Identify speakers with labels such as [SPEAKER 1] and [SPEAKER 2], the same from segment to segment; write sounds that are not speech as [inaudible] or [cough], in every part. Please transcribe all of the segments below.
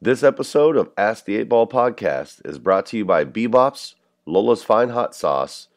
[SPEAKER 1] This episode of Ask the 8 Ball podcast is brought to you by Bebops, Lola's Fine Hot Sauce,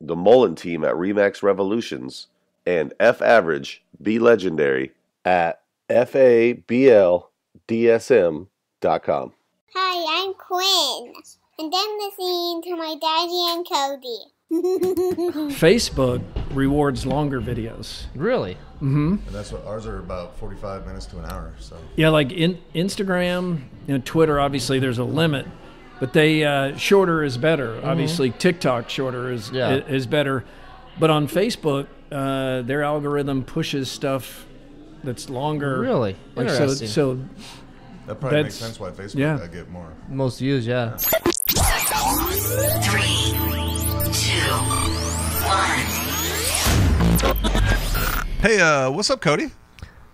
[SPEAKER 1] the Mullin team at Remax Revolutions, and F Average, Be Legendary at FABLDSM.com.
[SPEAKER 2] Hi, I'm Quinn, and I'm listening to my daddy and Cody. [laughs]
[SPEAKER 3] Facebook rewards longer videos.
[SPEAKER 4] Really?
[SPEAKER 5] And that's what ours are about 45 minutes to an hour. So
[SPEAKER 3] Yeah, like in Instagram, you know, Twitter. Obviously, there's a limit, but they uh, shorter is better. Obviously, TikTok shorter is
[SPEAKER 4] Mm-hmm. Yeah.
[SPEAKER 3] is better, but on Facebook, uh, their algorithm pushes stuff that's longer.
[SPEAKER 4] Really?
[SPEAKER 3] Like so,
[SPEAKER 4] Interesting.
[SPEAKER 3] so
[SPEAKER 5] that probably makes sense why Facebook
[SPEAKER 3] yeah.
[SPEAKER 5] I get more.
[SPEAKER 4] Most views, yeah.
[SPEAKER 6] Three, two, one.
[SPEAKER 5] Hey, uh, what's up, Cody?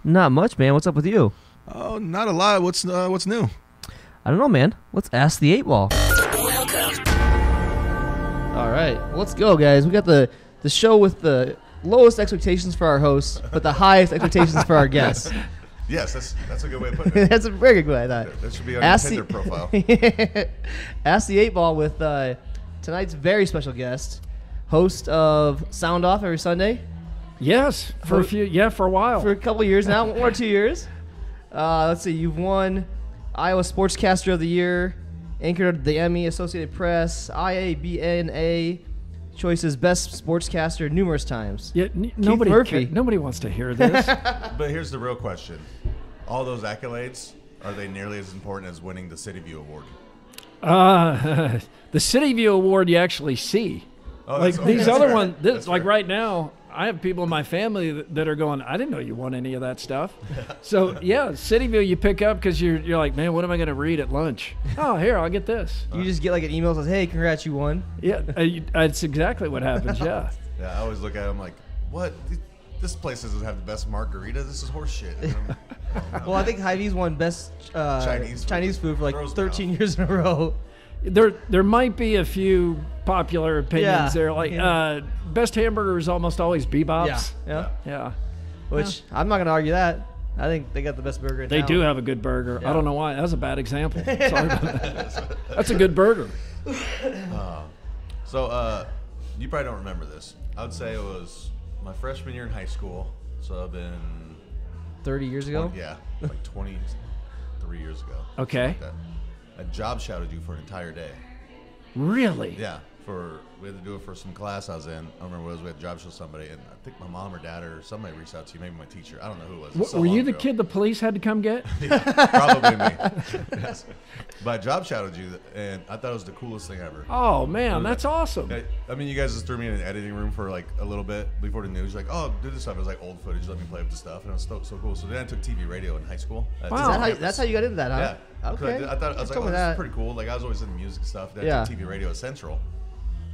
[SPEAKER 4] Not much, man. What's up with you?
[SPEAKER 5] Oh, not a lot. What's uh, what's new?
[SPEAKER 4] I don't know, man. Let's ask the eight ball. All right, let's go, guys. We got the the show with the lowest expectations for our hosts, but the highest expectations for our guests. [laughs]
[SPEAKER 5] Yes, that's that's a good way of putting [laughs] it.
[SPEAKER 4] That's a very good way, I thought.
[SPEAKER 5] That should be on
[SPEAKER 4] Ask
[SPEAKER 5] your
[SPEAKER 4] the-
[SPEAKER 5] Tinder profile. [laughs]
[SPEAKER 4] Ask the eight ball with uh, tonight's very special guest, host of Sound Off every Sunday
[SPEAKER 3] yes, for a few, yeah, for a while.
[SPEAKER 4] for a couple years now, one or two years. Uh, let's see, you've won Iowa Sportscaster of the Year, anchored the Emmy, Associated Press, IABNA choices Best Sportscaster numerous times.
[SPEAKER 3] yeah, n- nobody,
[SPEAKER 4] Murphy.
[SPEAKER 3] ca- nobody wants to hear this. [laughs]
[SPEAKER 5] But here's the real question: All those accolades are they nearly as important as winning the City View Award?
[SPEAKER 3] Uh, [laughs] the City View Award you actually see.
[SPEAKER 5] Oh,
[SPEAKER 3] like
[SPEAKER 5] okay,
[SPEAKER 3] these
[SPEAKER 5] that's
[SPEAKER 3] other
[SPEAKER 5] fair.
[SPEAKER 3] ones, this, like
[SPEAKER 5] fair.
[SPEAKER 3] right now, I have people in my family that, that are going, I didn't know you want any of that stuff. [laughs] so yeah, City View you pick up because you're you're like, man, what am I going to read at lunch? [laughs] oh, here I'll get this.
[SPEAKER 4] You just get like an email that says, "Hey, congrats, you won."
[SPEAKER 3] Yeah, uh, that's exactly what happens. Yeah. [laughs]
[SPEAKER 5] Yeah, I always look at them like, what? This place doesn't have the best margarita. This is horse shit.
[SPEAKER 4] Well, I think Hy-Vee's won Best uh,
[SPEAKER 5] Chinese food.
[SPEAKER 4] Chinese food for like
[SPEAKER 5] Throws
[SPEAKER 4] 13
[SPEAKER 5] off.
[SPEAKER 4] years in a row.
[SPEAKER 3] There there might be a few popular opinions
[SPEAKER 4] Yeah,
[SPEAKER 3] there. Like
[SPEAKER 4] yeah.
[SPEAKER 3] uh, best hamburger is almost always Bebop's.
[SPEAKER 4] Yeah, yeah.
[SPEAKER 3] Yeah.
[SPEAKER 4] Which I'm not gonna argue that. I think they got the best burger. In
[SPEAKER 3] They
[SPEAKER 4] town.
[SPEAKER 3] do have a good burger.
[SPEAKER 4] Yeah.
[SPEAKER 3] I don't know why. That was a bad example. [laughs] Sorry about that. That's a good burger. [laughs]
[SPEAKER 5] So, uh, you probably don't remember this. I would say it was my freshman year in high school. So I've been,
[SPEAKER 4] 30 years ago.
[SPEAKER 5] yeah, like 23 years ago.
[SPEAKER 3] Okay.
[SPEAKER 5] Like that. I job shouted you for an entire day.
[SPEAKER 3] Really?
[SPEAKER 5] Yeah, for we had to do it for some class I was in. I don't remember what it was. We had to job show somebody, and I think my mom or dad or somebody reached out to you, maybe my teacher. I don't know who it was. It was so
[SPEAKER 3] were you the
[SPEAKER 5] ago.
[SPEAKER 3] kid the police had to come get? [laughs]
[SPEAKER 5] Probably me. yes. But I job shadowed you, and I thought it was the coolest thing ever.
[SPEAKER 3] Oh man, that's awesome.
[SPEAKER 5] I, I mean, you guys just threw me in an editing room for like a little bit before the news. Like, oh, do this stuff. It was like old footage. Let me play with the stuff, and it was so, so cool. So then I took TV radio in high school.
[SPEAKER 3] Wow.
[SPEAKER 4] Is that how, that's how you got into that, huh?
[SPEAKER 5] Yeah. 'Cause I,
[SPEAKER 4] Okay.
[SPEAKER 5] did- I thought I was like, oh,
[SPEAKER 4] me
[SPEAKER 5] this
[SPEAKER 4] that.
[SPEAKER 5] is pretty cool. Like I was always into music stuff. Then
[SPEAKER 4] Yeah.
[SPEAKER 5] I took TV radio at Central,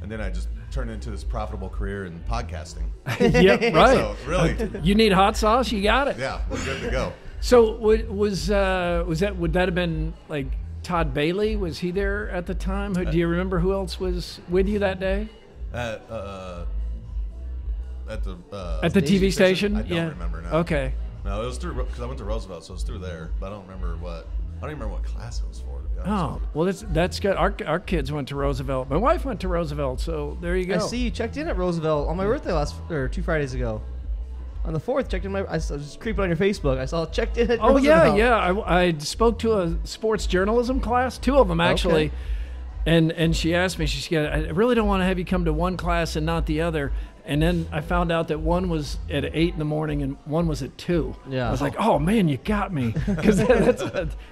[SPEAKER 5] and then I just turned into this profitable career in podcasting. [laughs]
[SPEAKER 3] yep, [laughs] right.
[SPEAKER 5] So really,
[SPEAKER 3] You need hot sauce? You got it.
[SPEAKER 5] yeah, we're good to go.
[SPEAKER 3] So was uh, was that would that have been like Todd Bailey? Was he there at the time? Who, do you remember who else was with you that day
[SPEAKER 5] At uh, at the uh,
[SPEAKER 3] at the TV station?
[SPEAKER 5] I don't
[SPEAKER 3] yeah.
[SPEAKER 5] remember now.
[SPEAKER 3] Okay.
[SPEAKER 5] No, it was through because I went to Roosevelt, so it was through there. But I don't remember what. I don't even remember what class it was for. To be honest.
[SPEAKER 3] Oh well, that's that's good. Our our kids went to Roosevelt. My wife went to Roosevelt, so there you go.
[SPEAKER 4] I see you checked in at Roosevelt on my birthday last or two Fridays ago. On the fourth, checked in my. I was just creeping on your Facebook. I saw checked in at
[SPEAKER 3] Oh yeah, yeah. I, I spoke to a sports journalism class, two of them actually,
[SPEAKER 4] Okay.
[SPEAKER 3] and and she asked me. She said, "I really don't want to have you come to one class and not the other." And then I found out that one was at eight in the morning and one was at two.
[SPEAKER 4] Yeah.
[SPEAKER 3] I was like, "Oh man, you got me," [laughs] because [laughs] that's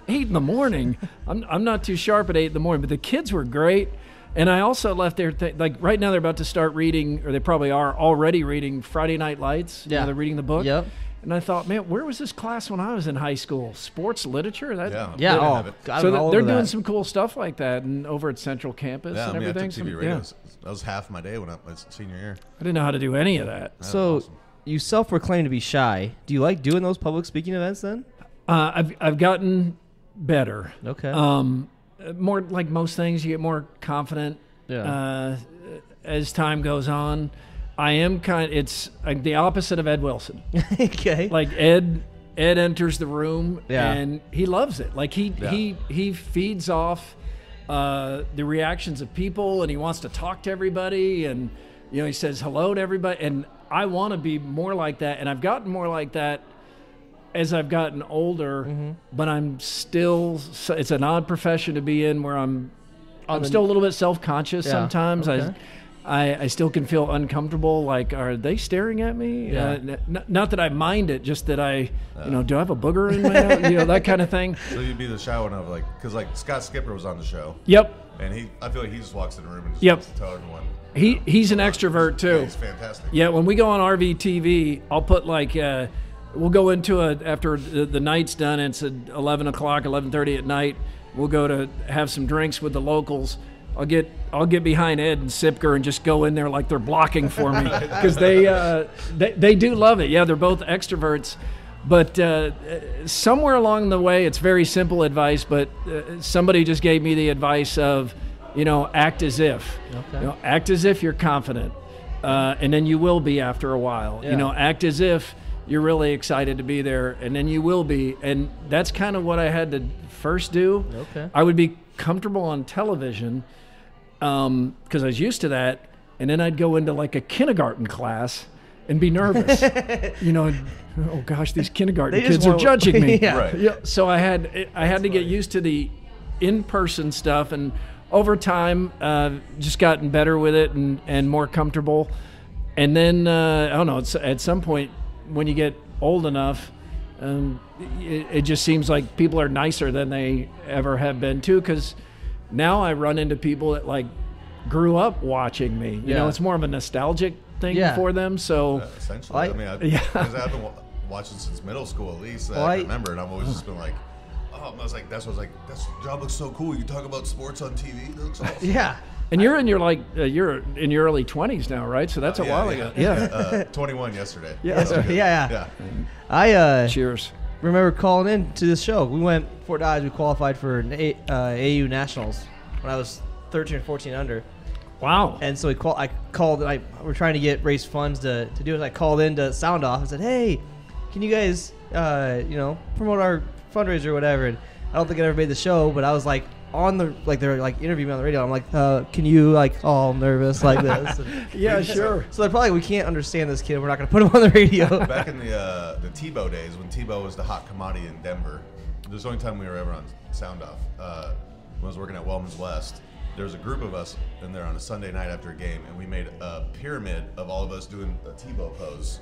[SPEAKER 3] eight in the morning. I'm I'm not too sharp at eight in the morning, but the kids were great. And I also left there, th- like right now they're about to start reading, or they probably are already reading Friday Night Lights. You know,
[SPEAKER 4] Yeah.
[SPEAKER 3] they're reading the book.
[SPEAKER 4] Yep.
[SPEAKER 3] And I thought, man, where was this class when I was in high school? Sports literature? That,
[SPEAKER 5] Yeah.
[SPEAKER 4] Yeah.
[SPEAKER 5] They
[SPEAKER 4] Oh,
[SPEAKER 5] have it.
[SPEAKER 4] God,
[SPEAKER 3] so
[SPEAKER 4] I'm
[SPEAKER 3] th-
[SPEAKER 4] all
[SPEAKER 3] they're doing
[SPEAKER 4] that.
[SPEAKER 3] some cool stuff like that, and over at Central Campus
[SPEAKER 5] Yeah, I
[SPEAKER 3] and
[SPEAKER 5] mean, I
[SPEAKER 3] everything.
[SPEAKER 5] took
[SPEAKER 3] Some-
[SPEAKER 5] TV radio.
[SPEAKER 3] yeah.
[SPEAKER 5] That was half my day when I was senior year.
[SPEAKER 3] I didn't know how to do any of that.
[SPEAKER 5] That's
[SPEAKER 4] So
[SPEAKER 5] awesome.
[SPEAKER 4] you self-proclaim to be shy. Do you like doing those public speaking events then?
[SPEAKER 3] Uh, I've I've gotten better.
[SPEAKER 4] Okay.
[SPEAKER 3] Um, more like most things, you get more confident.
[SPEAKER 4] Yeah.
[SPEAKER 3] Uh, as time goes on, I am kind. It's like the opposite of Ed Wilson. [laughs]
[SPEAKER 4] okay.
[SPEAKER 3] Like Ed, Ed enters the room
[SPEAKER 4] Yeah.
[SPEAKER 3] and he loves it. Like he
[SPEAKER 5] Yeah.
[SPEAKER 3] he he feeds off uh, the reactions of people and he wants to talk to everybody and you know he says hello to everybody and I want to be more like that and I've gotten more like that as I've gotten older,
[SPEAKER 4] Mm-hmm.
[SPEAKER 3] but I'm still it's an odd profession to be in where I'm. I'm still a little bit self-conscious
[SPEAKER 4] Yeah,
[SPEAKER 3] sometimes.
[SPEAKER 4] okay.
[SPEAKER 3] I, I, I still can feel uncomfortable. Like, are they staring at me?
[SPEAKER 4] Yeah.
[SPEAKER 3] Uh, n- not that I mind it, just that I, you know, do I have a booger in my, you know, that kind of thing. [laughs]
[SPEAKER 5] So you'd be the shy one of like, because like Scott Siepker was on the show,
[SPEAKER 3] Yep.
[SPEAKER 5] and he, I feel like he just walks in the room and just
[SPEAKER 3] Yep.
[SPEAKER 5] to tell everyone.
[SPEAKER 3] He he's an extrovert
[SPEAKER 5] Yeah,
[SPEAKER 3] too.
[SPEAKER 5] he's fantastic.
[SPEAKER 3] Yeah, when we go on RVTV, I'll put like uh, we'll go into it after the, the night's done. It's at eleven o'clock, eleven thirty at night. We'll go to have some drinks with the locals. I'll get I'll get behind Ed and Siepker and just go in there like they're blocking for me [laughs] because they, uh, they they do love it. Yeah, they're both extroverts. But uh, somewhere along the way, it's very simple advice. But uh, somebody just gave me the advice of, you know, act as if.
[SPEAKER 4] Okay.
[SPEAKER 3] You know, act as if you're confident, uh, and then you will be after a while.
[SPEAKER 4] Yeah.
[SPEAKER 3] You know, act as if you're really excited to be there, and then you will be. And that's kind of what I had to first do.
[SPEAKER 4] Okay.
[SPEAKER 3] I would be comfortable on television because I was used to that, and then I'd go into like a kindergarten class and be nervous. [laughs] you know, oh gosh, these kindergarten kids are judging me. [laughs]
[SPEAKER 4] Yeah.
[SPEAKER 5] Right.
[SPEAKER 3] Yeah, so I had I had to get used to the in-person stuff, and over time, uh, just gotten better with it and and more comfortable. And then uh, I don't know. It's, at some point, when you get old enough, um, it, it just seems like people are nicer than they ever have been too. Because now I run into people that like grew up watching me. You know, it's more of a nostalgic thing
[SPEAKER 4] Yeah.
[SPEAKER 3] for them. So.
[SPEAKER 5] Yeah, essentially.
[SPEAKER 4] I-
[SPEAKER 5] I, mean, I,
[SPEAKER 3] yeah. [laughs]
[SPEAKER 5] I've been watching since middle school at least.
[SPEAKER 4] Well,
[SPEAKER 5] I
[SPEAKER 4] I-
[SPEAKER 5] remember, and I've always just been like, oh, I was like, that's what I was like. That's job looks so cool. You talk about sports on TV. That looks [laughs] awesome.
[SPEAKER 4] Yeah.
[SPEAKER 3] And you're in your like uh, you're in your early 20s now, right? So that's a
[SPEAKER 5] Yeah,
[SPEAKER 3] while
[SPEAKER 5] yeah.
[SPEAKER 3] ago. Yeah.
[SPEAKER 5] Uh, 21 yesterday. [laughs]
[SPEAKER 3] Yeah.
[SPEAKER 5] So.
[SPEAKER 4] Yeah, yeah.
[SPEAKER 5] Yeah.
[SPEAKER 4] I uh,
[SPEAKER 3] Cheers.
[SPEAKER 4] Remember calling in to this show. We went Fort Dodge. We qualified for an A, uh, AU nationals when I was 13 or 14 under.
[SPEAKER 3] Wow.
[SPEAKER 4] And so we call, I called. I we're trying to get raise funds to, to do it. I called in to Sound Off and said, "Hey, can you guys, uh, you know, promote our fundraiser or whatever?" And I don't think I ever made the show, but I was like on the like they're like interviewing me on the radio. I'm like, uh, "Can you like all nervous like this?" [laughs] And
[SPEAKER 3] yeah, sure.
[SPEAKER 4] so they're probably we can't understand this kid. We're not going to put him on the radio. [laughs]
[SPEAKER 5] Back in the uh, the Tebow days, when Tebow was the hot commodity in Denver, this was the only time we were ever on Sound Off. Uh, when I was working at Wellman's West, there was a group of us in there on a Sunday night after a game, and we made a pyramid of all of us doing a Tebow pose.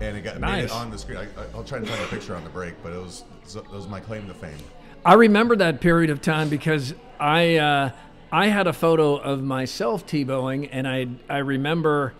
[SPEAKER 5] And it got made it on the screen. I, I- I'll try and find a picture on the break, but it was it was my claim to fame.
[SPEAKER 3] I remember that period of time because I uh, I had a photo of myself Tebowing, and I I remember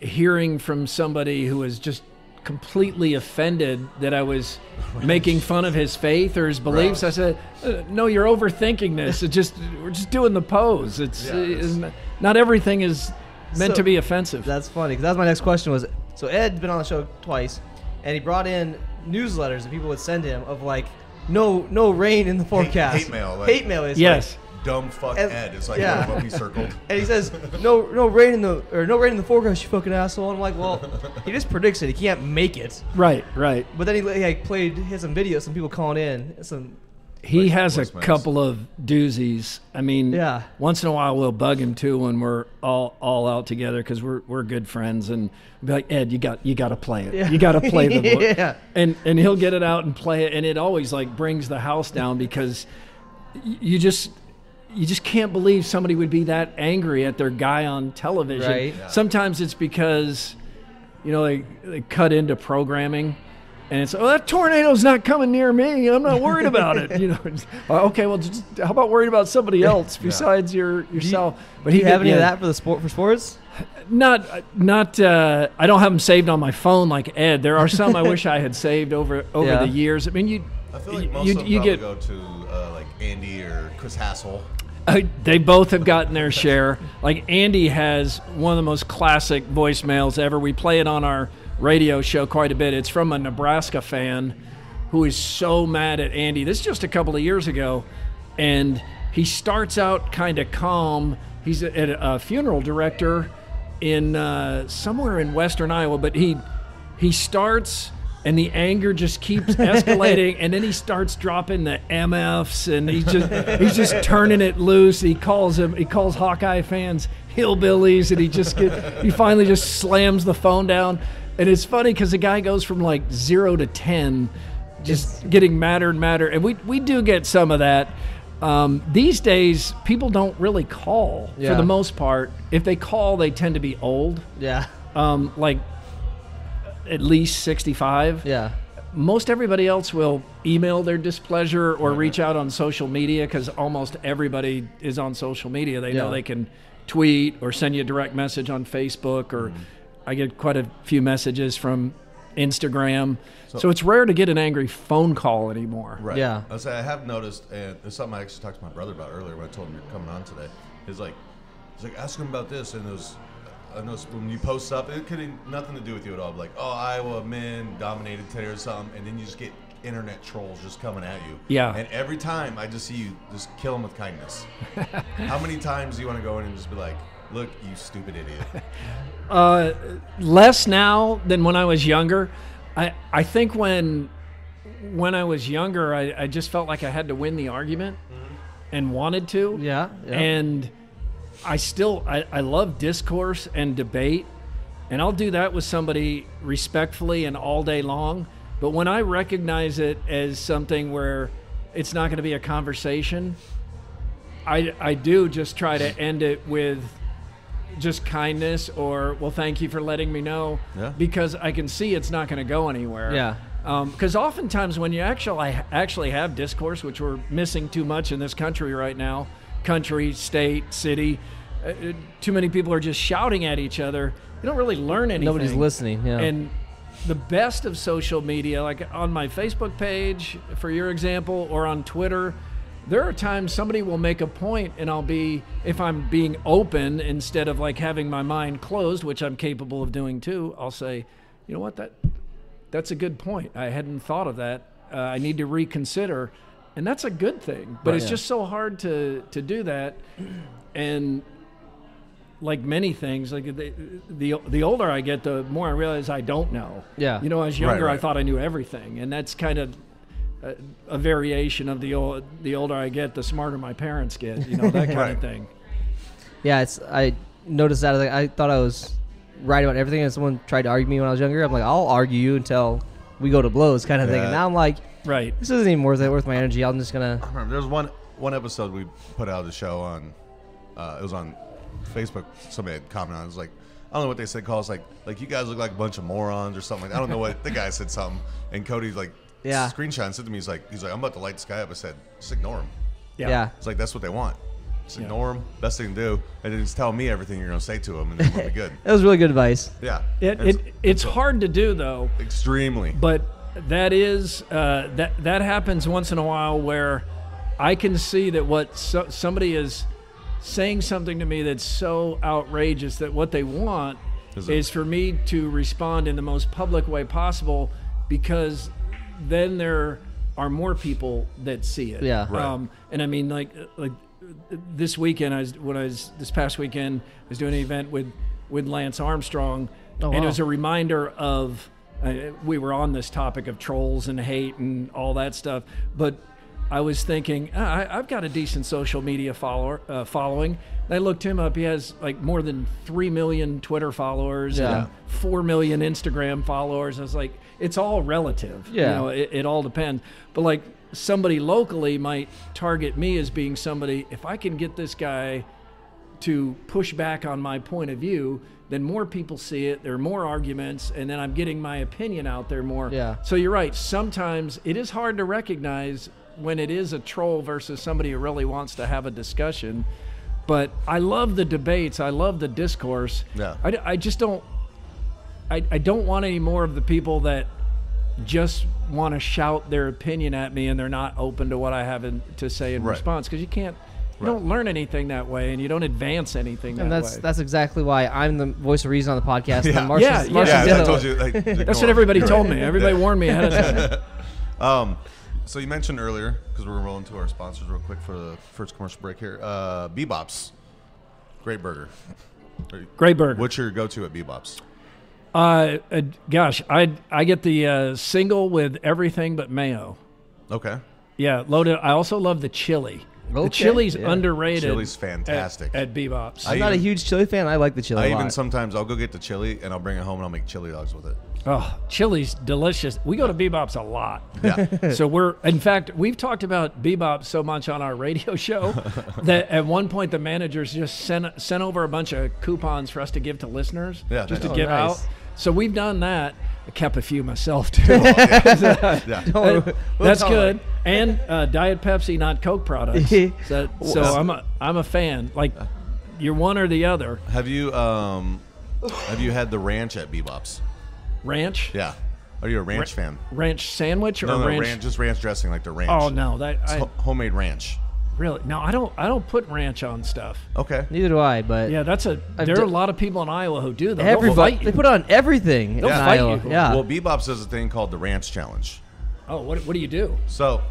[SPEAKER 3] hearing from somebody who was just completely offended that I was making fun of his faith or his beliefs.
[SPEAKER 5] Right.
[SPEAKER 3] I said, uh, "No, you're overthinking this. It's just we're just doing the pose. It's,
[SPEAKER 5] Yeah, it's-
[SPEAKER 3] it's not, not everything is meant
[SPEAKER 4] So-
[SPEAKER 3] to be offensive."
[SPEAKER 4] That's funny because that's my next question. Was so Ed's been on the show twice, and he brought in newsletters that people would send him of like no no rain in the forecast.
[SPEAKER 5] hate mail, like-
[SPEAKER 4] hate mail is
[SPEAKER 3] yes.
[SPEAKER 5] Dumb fuck
[SPEAKER 4] And-
[SPEAKER 5] Ed. It's like
[SPEAKER 4] yeah.
[SPEAKER 5] one of them he circled. [laughs]
[SPEAKER 4] And he says, "No, no rain in the or no rain in the forecast, you fucking asshole." And I'm like, "Well, he just predicts it. He can't make it."
[SPEAKER 3] Right. Right.
[SPEAKER 4] But then he, he like played he had some videos, some people calling in, some
[SPEAKER 3] He has a couple of doozies. I mean,
[SPEAKER 4] Yeah.
[SPEAKER 3] Once in a while, we'll bug him too when we're all all out together because we're we're good friends, and be like, Ed, you got you got to play it.
[SPEAKER 4] Yeah.
[SPEAKER 3] You got to play the [laughs] book.
[SPEAKER 4] Yeah.
[SPEAKER 3] And and he'll get it out and play it, and it always like brings the house down because you just. You just can't believe somebody would be that angry at their guy on television.
[SPEAKER 4] Right. Yeah.
[SPEAKER 3] Sometimes it's because you know they, they cut into programming and it's oh that tornado's not coming near me i'm not worried about it [laughs] you know "Oh, okay well just how about worried about somebody else besides your yourself but
[SPEAKER 4] Do you have
[SPEAKER 3] did-
[SPEAKER 4] any of that for the sport for sports?
[SPEAKER 3] not not uh, i don't have them saved on my phone like ed there are some i [laughs] wish i had saved over over
[SPEAKER 4] Yeah.
[SPEAKER 3] the years i mean you
[SPEAKER 5] I feel like most
[SPEAKER 3] you,
[SPEAKER 5] of them
[SPEAKER 3] you
[SPEAKER 5] probably
[SPEAKER 3] get
[SPEAKER 5] go to uh, like Andy or Chris Hassel.
[SPEAKER 3] Uh, they both have gotten their share. Like Andy has one of the most classic voicemails ever. We play it on our radio show quite a bit. It's from a Nebraska fan who is so mad at Andy. This is just a couple of years ago, and he starts out kind of calm. He's a, a funeral director in uh, somewhere in western Iowa, but he he starts and the anger just keeps [laughs] escalating and then he starts dropping the mfs and he's just he's just turning it loose he calls him he calls hawkeye fans hillbillies and he just get, he finally just slams the phone down and it's funny because the guy goes from like zero to ten just getting madder and madder. And we, we do get some of that. Um, these days people don't really call for the most part. If they call they tend to be old.
[SPEAKER 4] Yeah.
[SPEAKER 3] um, like at least 65
[SPEAKER 4] Yeah.
[SPEAKER 3] most everybody else will email their displeasure or reach out on social media because almost everybody is on social media. They know they can tweet or send you a direct message on Facebook, or I get quite a few messages from Instagram. So, it's rare to get an angry phone call anymore.
[SPEAKER 5] Right.
[SPEAKER 4] Yeah.
[SPEAKER 5] I say I have noticed, and it's something I actually talked to my brother about earlier when I told him you're coming on today. Is like, he's like, ask him about this, and it was, I know when you post stuff, it could have nothing to do with you at all. Like, oh, Iowa men dominated today or something, and then you just get internet trolls just coming at you.
[SPEAKER 3] Yeah.
[SPEAKER 5] And every time I just see you, just kill them with kindness. [laughs] How many times do you want to go in and just be like, look, you stupid idiot? [laughs]
[SPEAKER 3] Uh, less now than when I was younger. I, I think when when I was younger, I, I just felt like I had to win the argument and wanted to.
[SPEAKER 4] Yeah. yeah.
[SPEAKER 3] And I still I, I love discourse and debate, and I'll do that with somebody respectfully and all day long. But when I recognize it as something where it's not going to be a conversation, I I do just try to end it with just kindness or well thank you for letting me know
[SPEAKER 5] Yeah.
[SPEAKER 3] because I can see it's not going to go anywhere.
[SPEAKER 4] Yeah.
[SPEAKER 3] Because oftentimes when you actually actually have discourse, which we're missing too much in this country right now, country, state, city, uh, uh, too many people are just shouting at each other. You don't really learn anything.
[SPEAKER 4] Nobody's listening. Yeah.
[SPEAKER 3] And the best of social media, like on my Facebook page, for your example, or on Twitter, there are times somebody will make a point and I'll be, if I'm being open instead of like having my mind closed, which I'm capable of doing too, I'll say, you know what, that that's a good point. I hadn't thought of that. Uh, I need to reconsider. And that's a good thing. But it's
[SPEAKER 4] Yeah.
[SPEAKER 3] just so hard to, to do that. And like many things, like the, the the older I get, the more I realize I don't know.
[SPEAKER 4] Yeah.
[SPEAKER 3] You know, as younger, I
[SPEAKER 5] right.
[SPEAKER 3] thought I knew everything, and that's kind of a, a variation of the old. The older I get, the smarter my parents get. You know, that [laughs] kind
[SPEAKER 5] Right.
[SPEAKER 3] of thing.
[SPEAKER 4] Yeah, it's I noticed that. I, I thought I was right about everything, and someone tried to argue me when I was younger. I'm like, I'll argue you until we go to blows, kind of thing. And now I'm like,
[SPEAKER 3] Right.
[SPEAKER 4] this isn't even worth it, worth my energy. I'm just gonna.
[SPEAKER 5] I remember there one one episode we put out of the show on. Uh, it was on Facebook. Somebody had commented on. it. It was like I don't know what they said. Calls like like you guys look like a bunch of morons or something. Like I don't know what [laughs] the guy said something. And Cody's like
[SPEAKER 4] Yeah.
[SPEAKER 5] screenshot and said to me. He's like he's like I'm about to light this guy up. I said just ignore him.
[SPEAKER 3] Yeah.
[SPEAKER 4] Yeah.
[SPEAKER 5] It's like that's what they want. Just ignore him. Best thing to do. And then just tell me everything you're gonna say to him, and then we'll be good. [laughs]
[SPEAKER 4] That was really good advice.
[SPEAKER 5] Yeah.
[SPEAKER 3] It,
[SPEAKER 5] It's
[SPEAKER 3] it it's hard to do though.
[SPEAKER 5] extremely.
[SPEAKER 3] but that is uh, that that happens once in a while where I can see that what so, somebody is saying something to me that's so outrageous that what they want
[SPEAKER 5] Is
[SPEAKER 3] is,
[SPEAKER 5] it-
[SPEAKER 3] for me to respond in the most public way possible because then there are more people that see it.
[SPEAKER 4] Yeah. Right.
[SPEAKER 3] Um, and I mean, like like this weekend, I was when I was this past weekend, I was doing an event with with Lance Armstrong,
[SPEAKER 4] Oh,
[SPEAKER 3] and
[SPEAKER 4] wow.
[SPEAKER 3] it was a reminder of uh, we were on this topic of trolls and hate and all that stuff, but I was thinking ah, I, I've got a decent social media follower uh, following. And I looked him up. He has like more than three million Twitter followers
[SPEAKER 4] Yeah.
[SPEAKER 3] and four million Instagram followers. I was like, it's all relative.
[SPEAKER 4] Yeah.
[SPEAKER 3] You know, it, it all depends. But like somebody locally might target me as being somebody. If I can get this guy to push back on my point of view, then more people see it. There are more arguments, and then I'm getting my opinion out there more.
[SPEAKER 4] Yeah.
[SPEAKER 3] So you're right. Sometimes it is hard to recognize when it is a troll versus somebody who really wants to have a discussion. But I love the debates. I love the discourse.
[SPEAKER 5] Yeah.
[SPEAKER 3] I, I just don't. I, I don't want any more of the people that just want to shout their opinion at me and they're not open to what I have in, to say in
[SPEAKER 5] Right.
[SPEAKER 3] response because you can't. You
[SPEAKER 5] Right.
[SPEAKER 3] don't learn anything that way, and you don't advance anything
[SPEAKER 4] And
[SPEAKER 3] that
[SPEAKER 4] that's
[SPEAKER 3] way.
[SPEAKER 4] that's exactly why I'm the voice of reason on the podcast.
[SPEAKER 5] Yeah.
[SPEAKER 4] And Marcia's,
[SPEAKER 3] Yeah, yeah.
[SPEAKER 4] Marcia's
[SPEAKER 5] yeah,
[SPEAKER 4] the
[SPEAKER 5] I told you. Like, [laughs]
[SPEAKER 3] That's what
[SPEAKER 5] him.
[SPEAKER 3] everybody
[SPEAKER 5] You're
[SPEAKER 3] told
[SPEAKER 5] right.
[SPEAKER 3] me. Everybody warned me ahead of time. [laughs]
[SPEAKER 5] Um, so you mentioned earlier because we're rolling to our sponsors real quick for the first commercial break here. Uh, Bebop's, great burger.
[SPEAKER 3] Great burger.
[SPEAKER 5] What's your go-to at Bebop's?
[SPEAKER 3] Uh, uh, gosh, I I get the uh, single with everything but mayo.
[SPEAKER 5] Okay.
[SPEAKER 3] Yeah, loaded. I also love the chili. The
[SPEAKER 4] Okay,
[SPEAKER 3] chili's
[SPEAKER 4] yeah.
[SPEAKER 3] underrated.
[SPEAKER 5] Chili's
[SPEAKER 3] at-
[SPEAKER 5] fantastic.
[SPEAKER 3] at, Bebop's.
[SPEAKER 4] I'm not a huge chili fan. I like the chili.
[SPEAKER 5] I
[SPEAKER 4] a
[SPEAKER 5] even
[SPEAKER 4] lot.
[SPEAKER 5] sometimes I'll go get the chili and I'll bring it home and I'll make chili dogs with it.
[SPEAKER 3] oh, chili's delicious. We go to Bebop's a lot.
[SPEAKER 5] Yeah. [laughs]
[SPEAKER 3] so we're in fact we've talked about bebop so much on our radio [laughs] show [laughs] that at one point the managers just sent sent over a bunch of coupons for us to give to listeners
[SPEAKER 5] Yeah,
[SPEAKER 3] just to
[SPEAKER 5] nice.
[SPEAKER 3] give
[SPEAKER 4] Oh, nice.
[SPEAKER 3] out so we've done that I kept a few myself too [laughs]
[SPEAKER 5] yeah. [laughs]
[SPEAKER 4] We'll
[SPEAKER 3] that's good
[SPEAKER 4] it.
[SPEAKER 3] and uh, diet pepsi not coke products [laughs] so, so i'm a i'm a fan like you're one or the other
[SPEAKER 5] Have you um have you had the ranch at Bebop's?
[SPEAKER 3] ranch
[SPEAKER 5] Yeah. Are you a ranch fan?
[SPEAKER 3] ranch sandwich or
[SPEAKER 5] No, no,
[SPEAKER 3] ranch
[SPEAKER 5] ranch, just ranch dressing like the ranch.
[SPEAKER 3] oh no that
[SPEAKER 5] It's
[SPEAKER 3] I,
[SPEAKER 5] ho- homemade ranch.
[SPEAKER 3] Really no i don't i don't put ranch on stuff
[SPEAKER 5] Okay.
[SPEAKER 4] Neither do I, but
[SPEAKER 3] Yeah, that's a.
[SPEAKER 4] I've
[SPEAKER 3] There are a
[SPEAKER 4] d-
[SPEAKER 3] lot of people in Iowa who do that. They'll
[SPEAKER 4] everybody
[SPEAKER 3] fight
[SPEAKER 4] they put on everything.
[SPEAKER 3] They'll
[SPEAKER 4] in
[SPEAKER 3] fight
[SPEAKER 4] Iowa.
[SPEAKER 3] you.
[SPEAKER 4] Yeah.
[SPEAKER 5] Well, Bebop's does a thing called the ranch challenge.
[SPEAKER 3] Oh, what, what do you do?
[SPEAKER 5] So,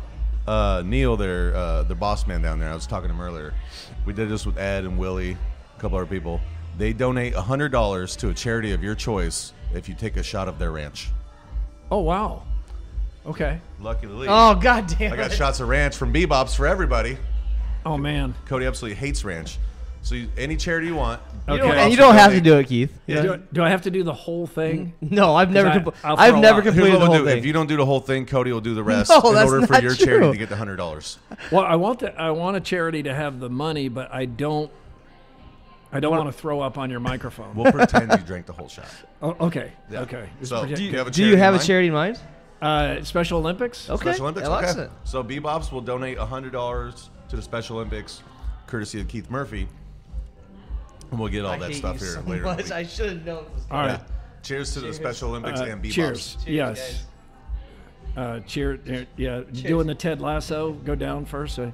[SPEAKER 5] uh, Neil, their uh, their boss man down there, I was talking to him earlier. We did this with Ed and Willie, a couple other people. They donate hundred dollars to a charity of your choice if you take a shot of their ranch.
[SPEAKER 3] Oh wow. Okay.
[SPEAKER 5] Lucky to leave.
[SPEAKER 4] oh god damn
[SPEAKER 5] I got
[SPEAKER 4] it.
[SPEAKER 5] shots of ranch from Bebop's for everybody.
[SPEAKER 3] Oh man.
[SPEAKER 5] Cody absolutely hates ranch. So you, any charity you want.
[SPEAKER 4] You
[SPEAKER 3] Okay.
[SPEAKER 4] don't, and you don't
[SPEAKER 5] will
[SPEAKER 4] have to do it, Keith.
[SPEAKER 5] Yeah.
[SPEAKER 3] Do, do I have to do the whole thing? [laughs]
[SPEAKER 4] No, I've never.
[SPEAKER 3] I-
[SPEAKER 4] compl-
[SPEAKER 3] I'll
[SPEAKER 4] I've
[SPEAKER 3] throw
[SPEAKER 4] never
[SPEAKER 3] up.
[SPEAKER 5] Here's
[SPEAKER 4] completed
[SPEAKER 5] what
[SPEAKER 4] the
[SPEAKER 5] we'll
[SPEAKER 4] whole
[SPEAKER 5] do.
[SPEAKER 4] thing.
[SPEAKER 5] If you don't do the whole thing, Cody will do the [laughs] rest
[SPEAKER 4] No,
[SPEAKER 5] in
[SPEAKER 4] that's
[SPEAKER 5] order for
[SPEAKER 4] not
[SPEAKER 5] your charity
[SPEAKER 4] true.
[SPEAKER 5] to get the hundred dollars.
[SPEAKER 3] Well, I want the I want a charity to have the money, but I don't. I don't want to throw up on your microphone.
[SPEAKER 5] We'll [laughs] pretend you drank the whole shot.
[SPEAKER 3] oh, okay.
[SPEAKER 5] Yeah.
[SPEAKER 3] Okay. Just
[SPEAKER 5] So,
[SPEAKER 3] pretend-
[SPEAKER 5] do you have a
[SPEAKER 4] do you
[SPEAKER 5] charity
[SPEAKER 4] have
[SPEAKER 5] in
[SPEAKER 4] a
[SPEAKER 5] mind?
[SPEAKER 4] charity in mind?
[SPEAKER 3] uh, Special Olympics.
[SPEAKER 4] Okay.
[SPEAKER 5] Special Olympics.
[SPEAKER 4] I like
[SPEAKER 5] okay.
[SPEAKER 4] it.
[SPEAKER 5] So Bebop's will donate hundred dollars to the Special Olympics, courtesy of Keith Murphy, and we'll get all that stuff here later. in the week.
[SPEAKER 4] should have known.
[SPEAKER 3] All right.
[SPEAKER 5] Yeah. Cheers to the Special Olympics
[SPEAKER 3] Uh,
[SPEAKER 5] and Bebop's.
[SPEAKER 3] cheers. Yes. Uh, cheer. uh, Yeah. Doing the Ted Lasso. Go down first. [laughs] Uh,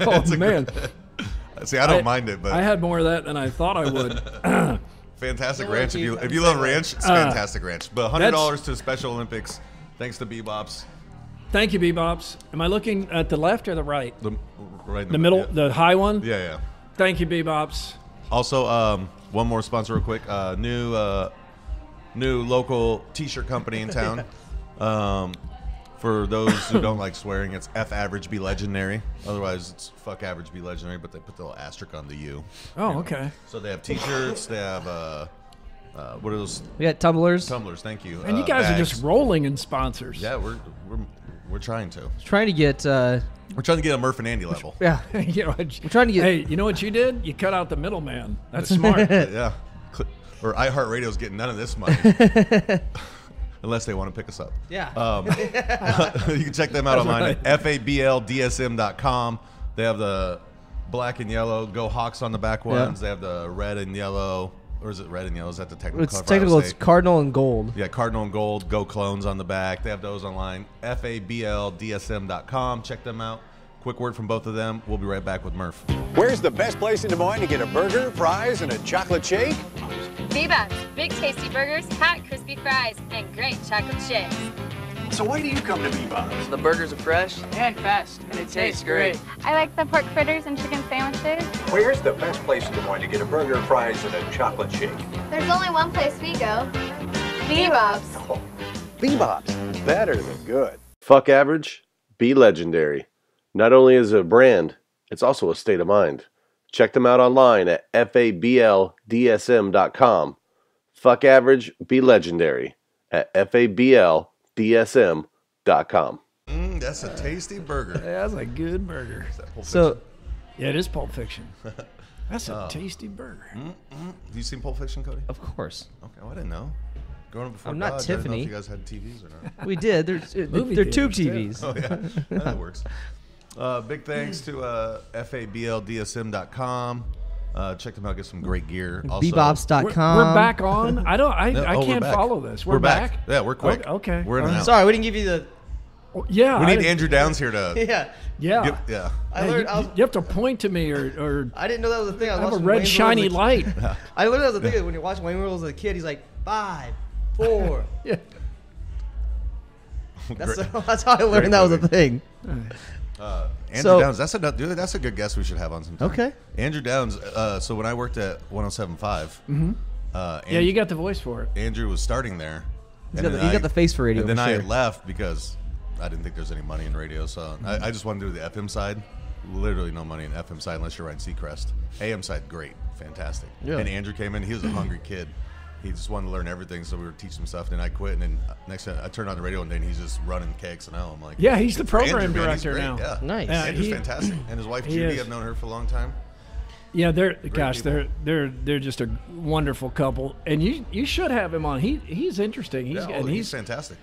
[SPEAKER 3] oh man. [laughs]
[SPEAKER 5] See, I don't mind it, but
[SPEAKER 3] I had more of that than I thought I would. [laughs] [clears throat]
[SPEAKER 5] fantastic
[SPEAKER 4] Don't
[SPEAKER 5] ranch. If you if you love ranch, it's
[SPEAKER 3] Uh,
[SPEAKER 5] fantastic ranch. But hundred dollars to the Special Olympics, thanks to Bebop's.
[SPEAKER 3] Thank you, Bebops. Am I looking at the left or the right?
[SPEAKER 5] The right in
[SPEAKER 3] The middle,
[SPEAKER 5] Yeah,
[SPEAKER 3] the high one.
[SPEAKER 5] yeah. yeah.
[SPEAKER 3] Thank you, Bebops.
[SPEAKER 5] Also, um, one more sponsor, real quick. Uh, new, uh, new local T-shirt company in [laughs] town. um, for those who don't like swearing, it's F average be legendary. Otherwise, it's fuck average be legendary. But they put the little asterisk on the U.
[SPEAKER 3] Oh, okay.
[SPEAKER 5] So they have T-shirts. they have uh, uh, what are those
[SPEAKER 4] We got tumblers.
[SPEAKER 5] tumblers? Thank you.
[SPEAKER 3] And you
[SPEAKER 5] Uh,
[SPEAKER 3] guys are
[SPEAKER 5] bags.
[SPEAKER 3] just rolling in sponsors.
[SPEAKER 5] Yeah, we're we're we're trying to.
[SPEAKER 4] Trying to get. Uh,
[SPEAKER 5] We're trying to get a Murph and Andy level. [laughs]
[SPEAKER 4] yeah. [laughs]
[SPEAKER 3] you know, what-
[SPEAKER 4] We're trying to get.
[SPEAKER 3] hey, you know what you did? You cut out the middleman. That's [laughs] smart.
[SPEAKER 5] Yeah. Cl- Or iHeartRadio's getting none of this money. Unless they want to pick us up.
[SPEAKER 4] Yeah.
[SPEAKER 5] Um, [laughs] [laughs] you can check them out online at fabldSM.com. They have the black and yellow Go Hawks on the back ones. They have the red and yellow. Or is it red and yellow? Is that the technical
[SPEAKER 4] it's
[SPEAKER 5] color for Iowa
[SPEAKER 4] technical. It's cardinal and gold.
[SPEAKER 5] Yeah, Cardinal and Gold, Go Clones on the back. They have those online. FABLDSM.com. Check them out. Quick word from both of them. We'll be right back with Murph.
[SPEAKER 7] Where's the best place in Des Moines to get a burger, fries, and a chocolate shake?
[SPEAKER 8] Bebop's big tasty burgers, hot crispy fries, and great chocolate shakes.
[SPEAKER 7] So why do you come to Bebop's?
[SPEAKER 9] The burgers are fresh and fast, and it tastes great.
[SPEAKER 2] I like the pork fritters and chicken sandwiches.
[SPEAKER 7] Where's the best place in Des Moines to get a burger, fries, and a chocolate shake?
[SPEAKER 2] There's only one place we go. Bebop's.
[SPEAKER 7] Oh, Bebop's. Better than good.
[SPEAKER 1] Fuck average, be legendary. Not only is it a brand, it's also a state of mind. Check them out online at fabldSM.com. Fuck average, be legendary at fabldSM.com.
[SPEAKER 5] Mm, that's a tasty burger.
[SPEAKER 3] That's a good burger.
[SPEAKER 4] So
[SPEAKER 3] Yeah, it is Pulp Fiction. [laughs] That's
[SPEAKER 5] Oh.
[SPEAKER 3] a tasty burger.
[SPEAKER 5] Have you seen Pulp Fiction, Cody?
[SPEAKER 4] of course
[SPEAKER 5] Okay, well, I didn't know. Growing up before
[SPEAKER 4] I'm not
[SPEAKER 5] college, I didn't know
[SPEAKER 4] Tiffany.
[SPEAKER 5] if you guys had TVs or not.
[SPEAKER 4] we did. There's [laughs] uh,
[SPEAKER 3] Movie
[SPEAKER 4] they're tube
[SPEAKER 3] theaters, too.
[SPEAKER 4] TVs.
[SPEAKER 5] oh, yeah. [laughs] that works. Uh, big thanks to uh, FABLDSM.com. Uh, check them out, get some great gear. Also,
[SPEAKER 3] We're, we're back on. I don't. I,
[SPEAKER 5] No,
[SPEAKER 3] I
[SPEAKER 5] oh, we're
[SPEAKER 3] can't
[SPEAKER 5] back.
[SPEAKER 3] follow this. We're,
[SPEAKER 5] We're back.
[SPEAKER 3] back.
[SPEAKER 5] Yeah, we're quick.
[SPEAKER 3] Okay. okay.
[SPEAKER 5] We're in and
[SPEAKER 3] right.
[SPEAKER 5] out.
[SPEAKER 4] Sorry, we didn't give you the.
[SPEAKER 3] Yeah.
[SPEAKER 5] We
[SPEAKER 3] I
[SPEAKER 5] need Andrew Downs here to.
[SPEAKER 4] Yeah.
[SPEAKER 3] Yeah.
[SPEAKER 5] Give, yeah.
[SPEAKER 4] I
[SPEAKER 3] Hey,
[SPEAKER 4] learned.
[SPEAKER 3] you,
[SPEAKER 4] I, was,
[SPEAKER 3] you have to point to me or, or [laughs]
[SPEAKER 4] I didn't know that was a thing. I, was
[SPEAKER 3] have a
[SPEAKER 4] watching
[SPEAKER 3] red
[SPEAKER 4] Wayne's
[SPEAKER 3] shiny
[SPEAKER 4] as
[SPEAKER 3] light. [laughs]
[SPEAKER 4] I learned that was a thing when you're watching Wayne World as a kid. He's like five, four. [laughs]
[SPEAKER 3] yeah.
[SPEAKER 4] That's,
[SPEAKER 5] Great.
[SPEAKER 4] that's how I learned that was a
[SPEAKER 5] movie.
[SPEAKER 4] thing.
[SPEAKER 5] Uh, Andrew
[SPEAKER 4] So-
[SPEAKER 5] Downs. That's a dude. That's a good guest we should have on sometime.
[SPEAKER 4] Okay.
[SPEAKER 5] Andrew Downs. Uh, so when I worked at 107.5, mm-hmm. uh,
[SPEAKER 3] Yeah, you got the voice for it.
[SPEAKER 5] Andrew was starting there.
[SPEAKER 4] He's
[SPEAKER 5] and
[SPEAKER 4] got the-
[SPEAKER 5] then
[SPEAKER 4] he got the face for radio,
[SPEAKER 5] And then
[SPEAKER 4] for
[SPEAKER 5] I
[SPEAKER 4] sure.
[SPEAKER 5] left because I didn't think there was any money in radio. So I, I just wanted to do the FM side. Literally no money in FM side unless you're riding Seacrest. AM side, great, fantastic.
[SPEAKER 4] Yeah.
[SPEAKER 5] And Andrew came in. He was a hungry kid. He just wanted to learn everything, so we were teaching him stuff. And then I quit, and then uh, next time I turned on the radio, and then he's just running KXNO. I'm like,
[SPEAKER 3] Yeah, he's the
[SPEAKER 5] "Good for Andrew,
[SPEAKER 3] program
[SPEAKER 5] man. He's
[SPEAKER 3] director
[SPEAKER 5] great."
[SPEAKER 3] now.
[SPEAKER 5] Yeah,
[SPEAKER 4] Nice.
[SPEAKER 3] Yeah,
[SPEAKER 5] Andrew's
[SPEAKER 3] he-
[SPEAKER 5] fantastic, and his wife Judy.
[SPEAKER 3] is.
[SPEAKER 5] I've known her for a long time.
[SPEAKER 3] Yeah, they're gosh,
[SPEAKER 5] people.
[SPEAKER 3] they're they're they're just a wonderful couple, and you you should have him on. He he's interesting. He's
[SPEAKER 5] Yeah, oh,
[SPEAKER 3] and
[SPEAKER 5] he's
[SPEAKER 3] he's
[SPEAKER 5] fantastic.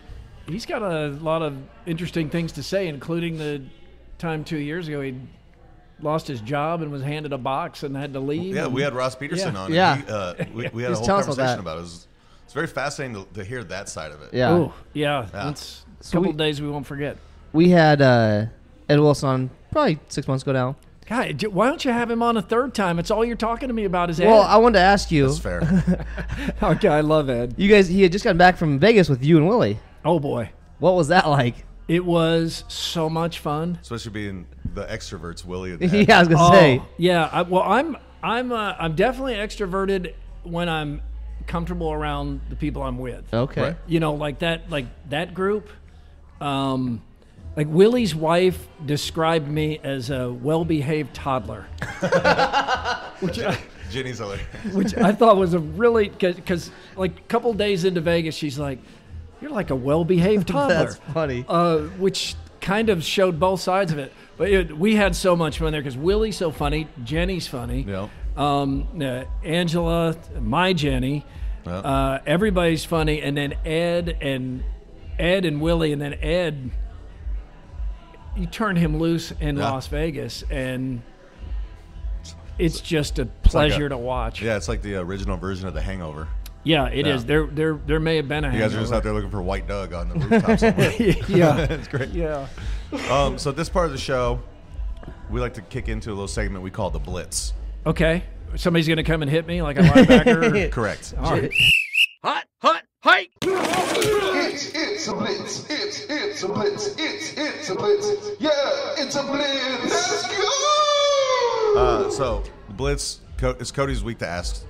[SPEAKER 3] he's got a lot of interesting things to say, including the time two years ago he lost his job and was handed a box and had to leave.
[SPEAKER 5] Yeah,
[SPEAKER 3] and-
[SPEAKER 5] we had Ross Peterson
[SPEAKER 3] Yeah.
[SPEAKER 5] on.
[SPEAKER 4] Yeah.
[SPEAKER 5] he, uh, we, we [laughs] had a whole
[SPEAKER 4] telling us about
[SPEAKER 5] conversation about it. It was, it's very fascinating to, to hear that side of it.
[SPEAKER 4] Yeah.
[SPEAKER 3] Oh yeah,
[SPEAKER 5] Yeah.
[SPEAKER 3] that's a
[SPEAKER 4] So
[SPEAKER 3] couple
[SPEAKER 4] we-
[SPEAKER 3] days we won't forget.
[SPEAKER 4] We had uh, Ed Wilson on probably six months ago now.
[SPEAKER 3] God, why don't you have him on a third time? It's all you're talking to me about is Ed.
[SPEAKER 4] Well, I wanted to ask you.
[SPEAKER 5] That's fair. [laughs]
[SPEAKER 3] okay, I love Ed.
[SPEAKER 4] You guys, he had just gotten back from Vegas with you and Willie.
[SPEAKER 3] Oh boy,
[SPEAKER 4] What was that like?
[SPEAKER 3] it was so much fun.
[SPEAKER 5] Especially being the extroverts, Willie and [laughs]
[SPEAKER 4] yeah, I was gonna
[SPEAKER 3] Oh,
[SPEAKER 4] say.
[SPEAKER 3] yeah. I, well, I'm I'm uh, I'm definitely extroverted when I'm comfortable around the people I'm with.
[SPEAKER 4] Okay.
[SPEAKER 5] Right.
[SPEAKER 3] You know, like that like that group. Um, like Willie's wife described me as a well-behaved toddler, [laughs] which I,
[SPEAKER 5] Jenny's hilarious.
[SPEAKER 3] which I thought was a really because like a couple days into Vegas, she's like, "You're like a well-behaved [laughs] toddler."
[SPEAKER 4] That's funny.
[SPEAKER 3] uh, which kind of showed both sides of it. But it, we had so much fun there because Willie's so funny, Jenny's funny,
[SPEAKER 5] Yep.
[SPEAKER 3] um, uh, Angela, my Jenny,
[SPEAKER 5] Yep.
[SPEAKER 3] uh, everybody's funny, and then Ed and Ed and Willie, and then Ed. You turn him loose in
[SPEAKER 5] Yeah.
[SPEAKER 3] Las Vegas, and it's just a
[SPEAKER 5] like
[SPEAKER 3] pleasure
[SPEAKER 5] a-
[SPEAKER 3] to watch.
[SPEAKER 5] Yeah, it's like the original version of The Hangover.
[SPEAKER 3] Yeah, it is.
[SPEAKER 5] Yeah.
[SPEAKER 3] There, there, there may have been a.
[SPEAKER 5] You guys are just out there looking for White Doug on the rooftop somewhere. [laughs] [laughs]
[SPEAKER 3] yeah,
[SPEAKER 5] it's great.
[SPEAKER 3] yeah.
[SPEAKER 5] Um, so this part of the show, we like to kick into a little segment we call the Blitz.
[SPEAKER 3] Okay, somebody's gonna come and hit me like a linebacker. [laughs]
[SPEAKER 5] Correct.
[SPEAKER 3] All right.
[SPEAKER 9] Hot, hot, hike!
[SPEAKER 10] It's, it's a blitz. It's, it's a blitz. It's, it's a blitz. Yeah, it's a blitz. Let's go.
[SPEAKER 5] Uh, so Blitz, Co- it's Cody's week to ask.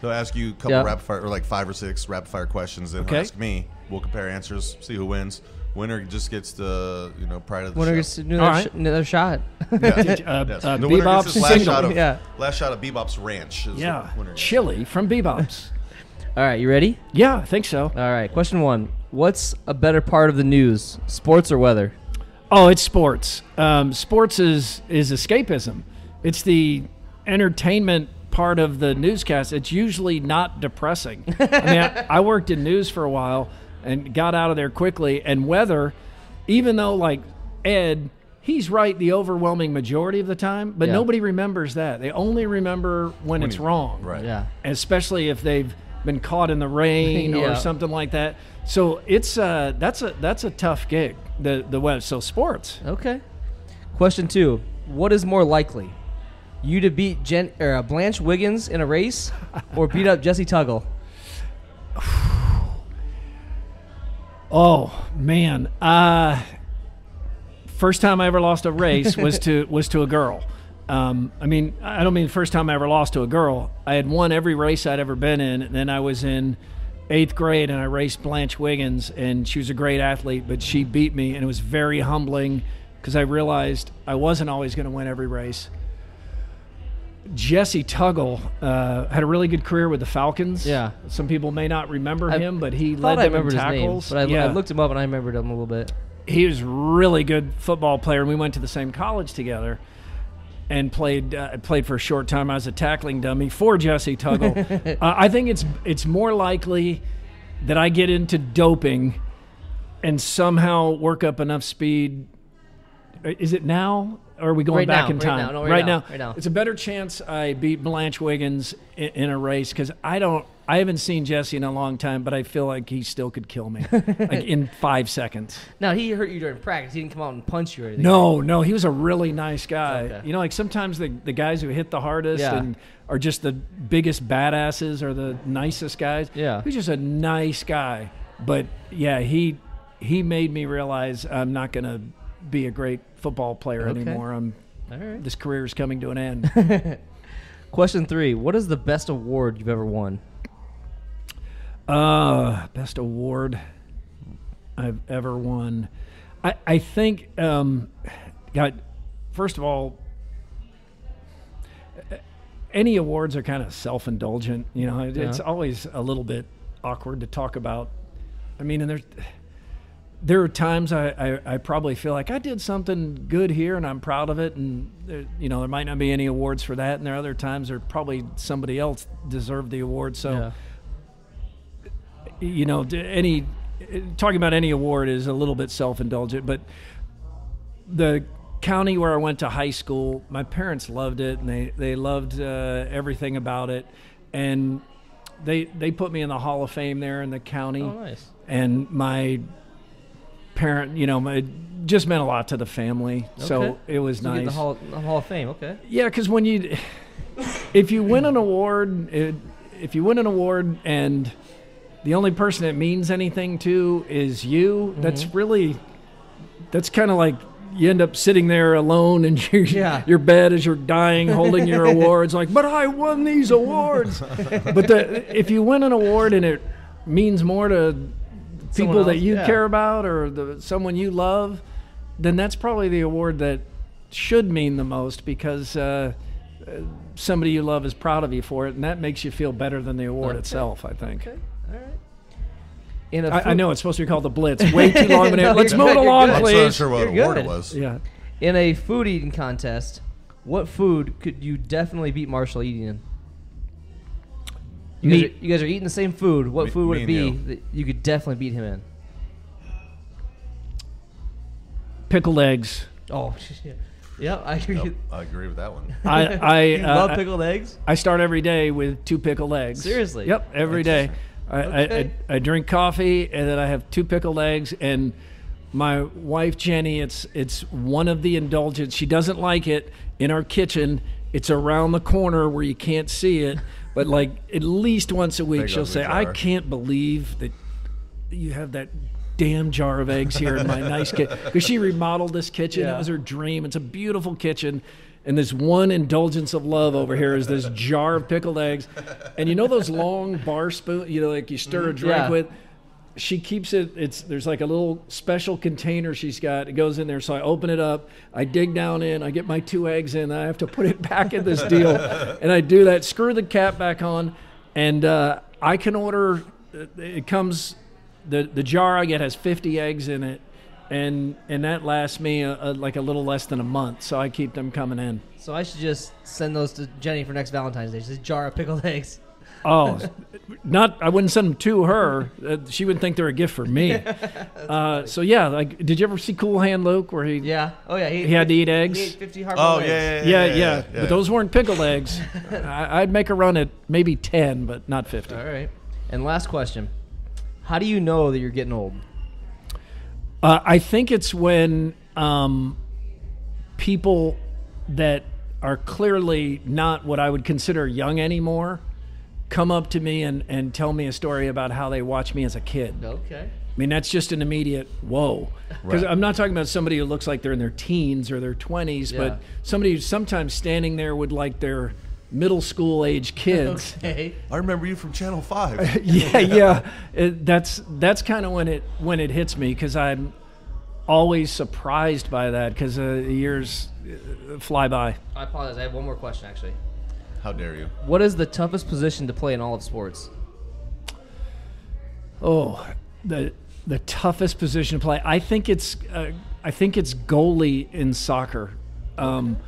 [SPEAKER 5] He'll ask you a couple
[SPEAKER 4] Yeah.
[SPEAKER 5] rapid fire, or like five or six rapid fire questions. Then
[SPEAKER 3] Okay.
[SPEAKER 5] he'll ask me. We'll compare answers, see who wins. Winner just gets the you know pride of the
[SPEAKER 4] Winner
[SPEAKER 5] show.
[SPEAKER 4] gets another,
[SPEAKER 3] All right.
[SPEAKER 4] sh- another shot.
[SPEAKER 3] Uh, [laughs]
[SPEAKER 5] Yes.
[SPEAKER 3] uh,
[SPEAKER 5] the winner gets his last
[SPEAKER 3] single.
[SPEAKER 5] shot of
[SPEAKER 4] Yeah.
[SPEAKER 5] last shot of Bebop's Ranch. Is
[SPEAKER 3] Yeah,
[SPEAKER 5] the
[SPEAKER 3] chili from Bebop's. [laughs]
[SPEAKER 4] All right, you ready?
[SPEAKER 3] yeah, I think so.
[SPEAKER 4] All right. Question one: What's a better part of the news, sports or weather?
[SPEAKER 3] Oh, it's sports. Um, sports is is escapism. It's the entertainment part of the newscast. It's usually not depressing. I mean, I, I worked in news for a while and got out of there quickly. And weather, even though like Ed, he's right the overwhelming majority of the time, but
[SPEAKER 4] Yeah.
[SPEAKER 3] nobody remembers that. They only remember when, it's
[SPEAKER 5] you-
[SPEAKER 3] wrong.
[SPEAKER 5] Right.
[SPEAKER 4] Yeah.
[SPEAKER 3] especially if they've been caught in the rain [laughs]
[SPEAKER 4] Yeah.
[SPEAKER 3] or something like that. So it's uh, that's a that's a tough gig. The the web. So sports.
[SPEAKER 4] Okay. Question two: What is more likely, you to beat Jen or uh, Blanche Wiggins in a race, or beat up Jessie Tuggle? [sighs]
[SPEAKER 3] Oh man, uh, first time I ever lost a race was to [laughs] was to a girl. Um, I mean, I don't mean the first time I ever lost to a girl. I had won every race I'd ever been in, and then I was in eighth grade and I raced Blanche Wiggins, and she was a great athlete, but she beat me, and it was very humbling because I realized I wasn't always going to win every race. Jessie Tuggle uh, had a really good career with the Falcons.
[SPEAKER 4] Yeah.
[SPEAKER 3] some people may not remember
[SPEAKER 4] I
[SPEAKER 3] him, but he led
[SPEAKER 4] I
[SPEAKER 3] them in
[SPEAKER 4] his name,
[SPEAKER 3] tackles.
[SPEAKER 4] but I,
[SPEAKER 3] yeah
[SPEAKER 4] I looked him up and I remembered him a little bit.
[SPEAKER 3] he was a really good football player, and we went to the same college together and played uh, played for a short time. I was a tackling dummy for Jessie Tuggle. [laughs] uh, I think it's it's more likely that I get into doping and somehow work up enough speed. Uh, Is it now? Or are we going
[SPEAKER 4] Right
[SPEAKER 3] back
[SPEAKER 4] now,
[SPEAKER 3] in
[SPEAKER 4] right
[SPEAKER 3] time?
[SPEAKER 4] now, no, right now, right now.
[SPEAKER 3] It's a better chance I beat Blanche Wiggins in, in a race because I don't. I haven't seen Jessie in a long time, but I feel like he still could kill me, [laughs] like in five seconds.
[SPEAKER 4] No, he hurt you during practice. He didn't come out and punch you or anything.
[SPEAKER 3] No, no, he was a really nice guy.
[SPEAKER 4] Okay.
[SPEAKER 3] You know, like sometimes the, the guys who hit the hardest
[SPEAKER 4] Yeah.
[SPEAKER 3] and are just the biggest badasses or the nicest guys.
[SPEAKER 4] Yeah.
[SPEAKER 3] He's just a nice guy. But yeah, he he made me realize I'm not gonna be a great football player
[SPEAKER 4] Okay.
[SPEAKER 3] anymore. I'm
[SPEAKER 4] right.
[SPEAKER 3] this career is coming to an end. [laughs]
[SPEAKER 4] Question three: What is the best award you've ever won?
[SPEAKER 3] Uh, best award I've ever won. I, I think, um, God, first of all, any awards are kind of self indulgent. You know, it- it's always a little bit awkward to talk about. I mean, and there's. There are times I, I, I probably feel like I did something good here and I'm proud of it, and there, you know there might not be any awards for that, and there are other times there probably somebody else deserved the award. So
[SPEAKER 4] Yeah.
[SPEAKER 3] you know, any talking about any award is a little bit self-indulgent, but the county where I went to high school, my parents loved it, and they they loved uh, everything about it, and they they put me in the Hall of Fame there in the county,
[SPEAKER 4] Oh, nice.
[SPEAKER 3] and my parent, you know, my, just meant a lot to the family, so it was
[SPEAKER 4] So
[SPEAKER 3] nice.
[SPEAKER 4] the Hall, the Hall of Fame. Okay.
[SPEAKER 3] Yeah, because when you, if you win an award, it, if you win an award and the only person it means anything to is you, that's
[SPEAKER 4] Mm-hmm.
[SPEAKER 3] really, that's kind of like you end up sitting there alone in [laughs] your
[SPEAKER 4] Yeah.
[SPEAKER 3] your bed as you're dying, holding your [laughs] awards, like, but I won these awards. [laughs] but the, if you win an award and it means more to
[SPEAKER 4] Someone
[SPEAKER 3] people that you
[SPEAKER 4] yeah.
[SPEAKER 3] care about or the someone you love, then that's probably the award that should mean the most because uh, uh, somebody you love is proud of you for it, and that makes you feel better than the award
[SPEAKER 4] Okay.
[SPEAKER 3] itself. I think.
[SPEAKER 4] Okay. All right. In a
[SPEAKER 3] I, I
[SPEAKER 4] food-
[SPEAKER 3] know it's supposed to be called the Blitz. Way [laughs] too long, but
[SPEAKER 4] No,
[SPEAKER 3] let's move it
[SPEAKER 4] good, you're
[SPEAKER 3] along,
[SPEAKER 4] good.
[SPEAKER 5] I'm not sure what
[SPEAKER 4] You're
[SPEAKER 5] award
[SPEAKER 4] good.
[SPEAKER 5] it was.
[SPEAKER 3] Yeah.
[SPEAKER 4] In a food eating contest, what food could you definitely beat Marshall eating in? You guys, are, you guys are eating the same food. What
[SPEAKER 5] Me-
[SPEAKER 4] food would it be
[SPEAKER 5] you.
[SPEAKER 4] that you could definitely beat him in?
[SPEAKER 3] Pickled eggs.
[SPEAKER 4] Oh, [laughs] shit. Yeah, I agree.
[SPEAKER 5] Yep, I agree with that one. [laughs]
[SPEAKER 3] I I, [laughs]
[SPEAKER 4] you
[SPEAKER 3] uh,
[SPEAKER 4] love pickled eggs?
[SPEAKER 3] I start every day with two pickled eggs.
[SPEAKER 4] Seriously?
[SPEAKER 3] Yep, every day. I,
[SPEAKER 4] Okay.
[SPEAKER 3] I, I, I drink coffee and then I have two pickled eggs and my wife Jenny, it's it's one of the indulgence. She doesn't like it in our kitchen. It's around the corner where you can't see it, but like at least once a week
[SPEAKER 5] Big
[SPEAKER 3] she'll
[SPEAKER 5] ugly
[SPEAKER 3] say, "I can't believe that you have that damn jar of eggs here in my [laughs] nice kitchen." Because she remodeled this kitchen.
[SPEAKER 4] Yeah.
[SPEAKER 3] It was her dream. It's a beautiful kitchen. And this one indulgence of love over here is this jar of pickled eggs. And you know those long bar spoon, you know, like you stir a drink
[SPEAKER 4] Yeah.
[SPEAKER 3] with? She keeps it, it's there's like a little special container she's got. It goes in there. So I open it up, I dig down in, I get my two eggs in, I have to put it [laughs] back in this deal. [laughs] And I do that, screw the cap back on, and uh, I can order uh, it comes the the jar I get has 50 eggs in it, and and that lasts me a, a, like a little less than a month. So I keep them coming in.
[SPEAKER 4] So I should just send those to Jenny for next Valentine's Day. Just a jar of pickled [laughs] eggs.
[SPEAKER 3] Oh, not I wouldn't send them to her. Uh, she would think they're a gift for me. [laughs] Uh, so yeah, like did you ever see Cool Hand Luke where he
[SPEAKER 4] Yeah. Oh yeah. He,
[SPEAKER 3] He had to eat
[SPEAKER 4] He
[SPEAKER 3] eggs?
[SPEAKER 4] ate 50 hard
[SPEAKER 5] Oh
[SPEAKER 4] eggs.
[SPEAKER 5] yeah, yeah,
[SPEAKER 3] yeah yeah, but those weren't pickled eggs. [laughs] I, I'd make a run at maybe 10, but not 50.
[SPEAKER 4] All right. And last question: How do you know that you're getting old?
[SPEAKER 3] Uh, I think it's when um, people that are clearly not what I would consider young anymore come up to me and, and tell me a story about how they watched me as a kid.
[SPEAKER 4] Okay.
[SPEAKER 3] I mean, that's just an immediate whoa. Because
[SPEAKER 5] Right.
[SPEAKER 3] I'm not talking about somebody who looks like they're in their teens or their 20s,
[SPEAKER 4] Yeah.
[SPEAKER 3] but somebody who's sometimes standing there with like their middle school age kids. [laughs]
[SPEAKER 4] Okay.
[SPEAKER 5] I remember you from Channel Five. [laughs]
[SPEAKER 3] yeah, [laughs] yeah. It, that's that's kind of when it when it hits me because I'm always surprised by that because uh, years uh, fly by.
[SPEAKER 4] I apologize. I have one more question actually.
[SPEAKER 5] How dare you?
[SPEAKER 4] What is the toughest position to play in all of sports?
[SPEAKER 3] Oh, the the toughest position to play. I think it's uh, I think it's goalie in soccer. Um,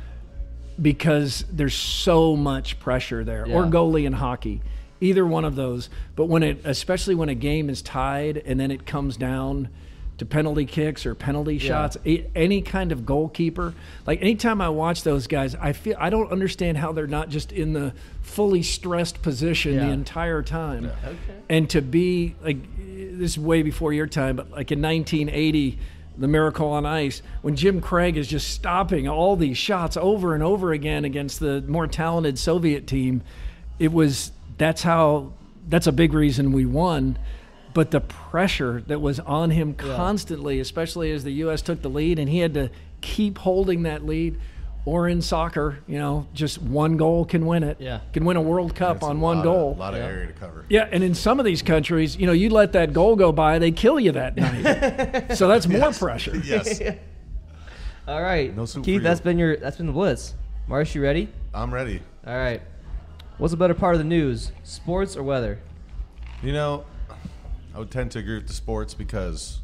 [SPEAKER 3] because there's so much pressure there, or goalie in hockey, either one of those. But when it, especially when a game is tied and then it comes down to penalty kicks or penalty shots, a, any kind of goalkeeper, like anytime I watch those guys, I feel I don't understand how they're not just in the fully stressed position the entire time.
[SPEAKER 4] Okay.
[SPEAKER 3] And to be like, this is way before your time, but like in 1980 the Miracle on Ice, when Jim Craig is just stopping all these shots over and over again against the more talented Soviet team, it was that's how that's a big reason we won. But the pressure that was on him constantly, especially as the U.S. took the lead, and he had to keep holding that lead. Or in soccer, you know, just one goal can win it.
[SPEAKER 4] Yeah.
[SPEAKER 3] can win a World Cup
[SPEAKER 5] It's a
[SPEAKER 3] on one goal.
[SPEAKER 5] Of, a lot of area to cover.
[SPEAKER 3] Yeah, and in some of these countries, you know, you let that goal go by, they kill you that night. [laughs] so that's more pressure. [laughs]
[SPEAKER 5] Yes, [laughs]
[SPEAKER 4] All right,
[SPEAKER 5] No soup
[SPEAKER 4] Keith.
[SPEAKER 5] for
[SPEAKER 4] That's
[SPEAKER 5] you.
[SPEAKER 4] been your that's been the blitz. Marsh, you ready?
[SPEAKER 5] I'm ready.
[SPEAKER 4] All right. What's the better part of the news, sports or weather?
[SPEAKER 5] You know, I would tend to agree with the sports because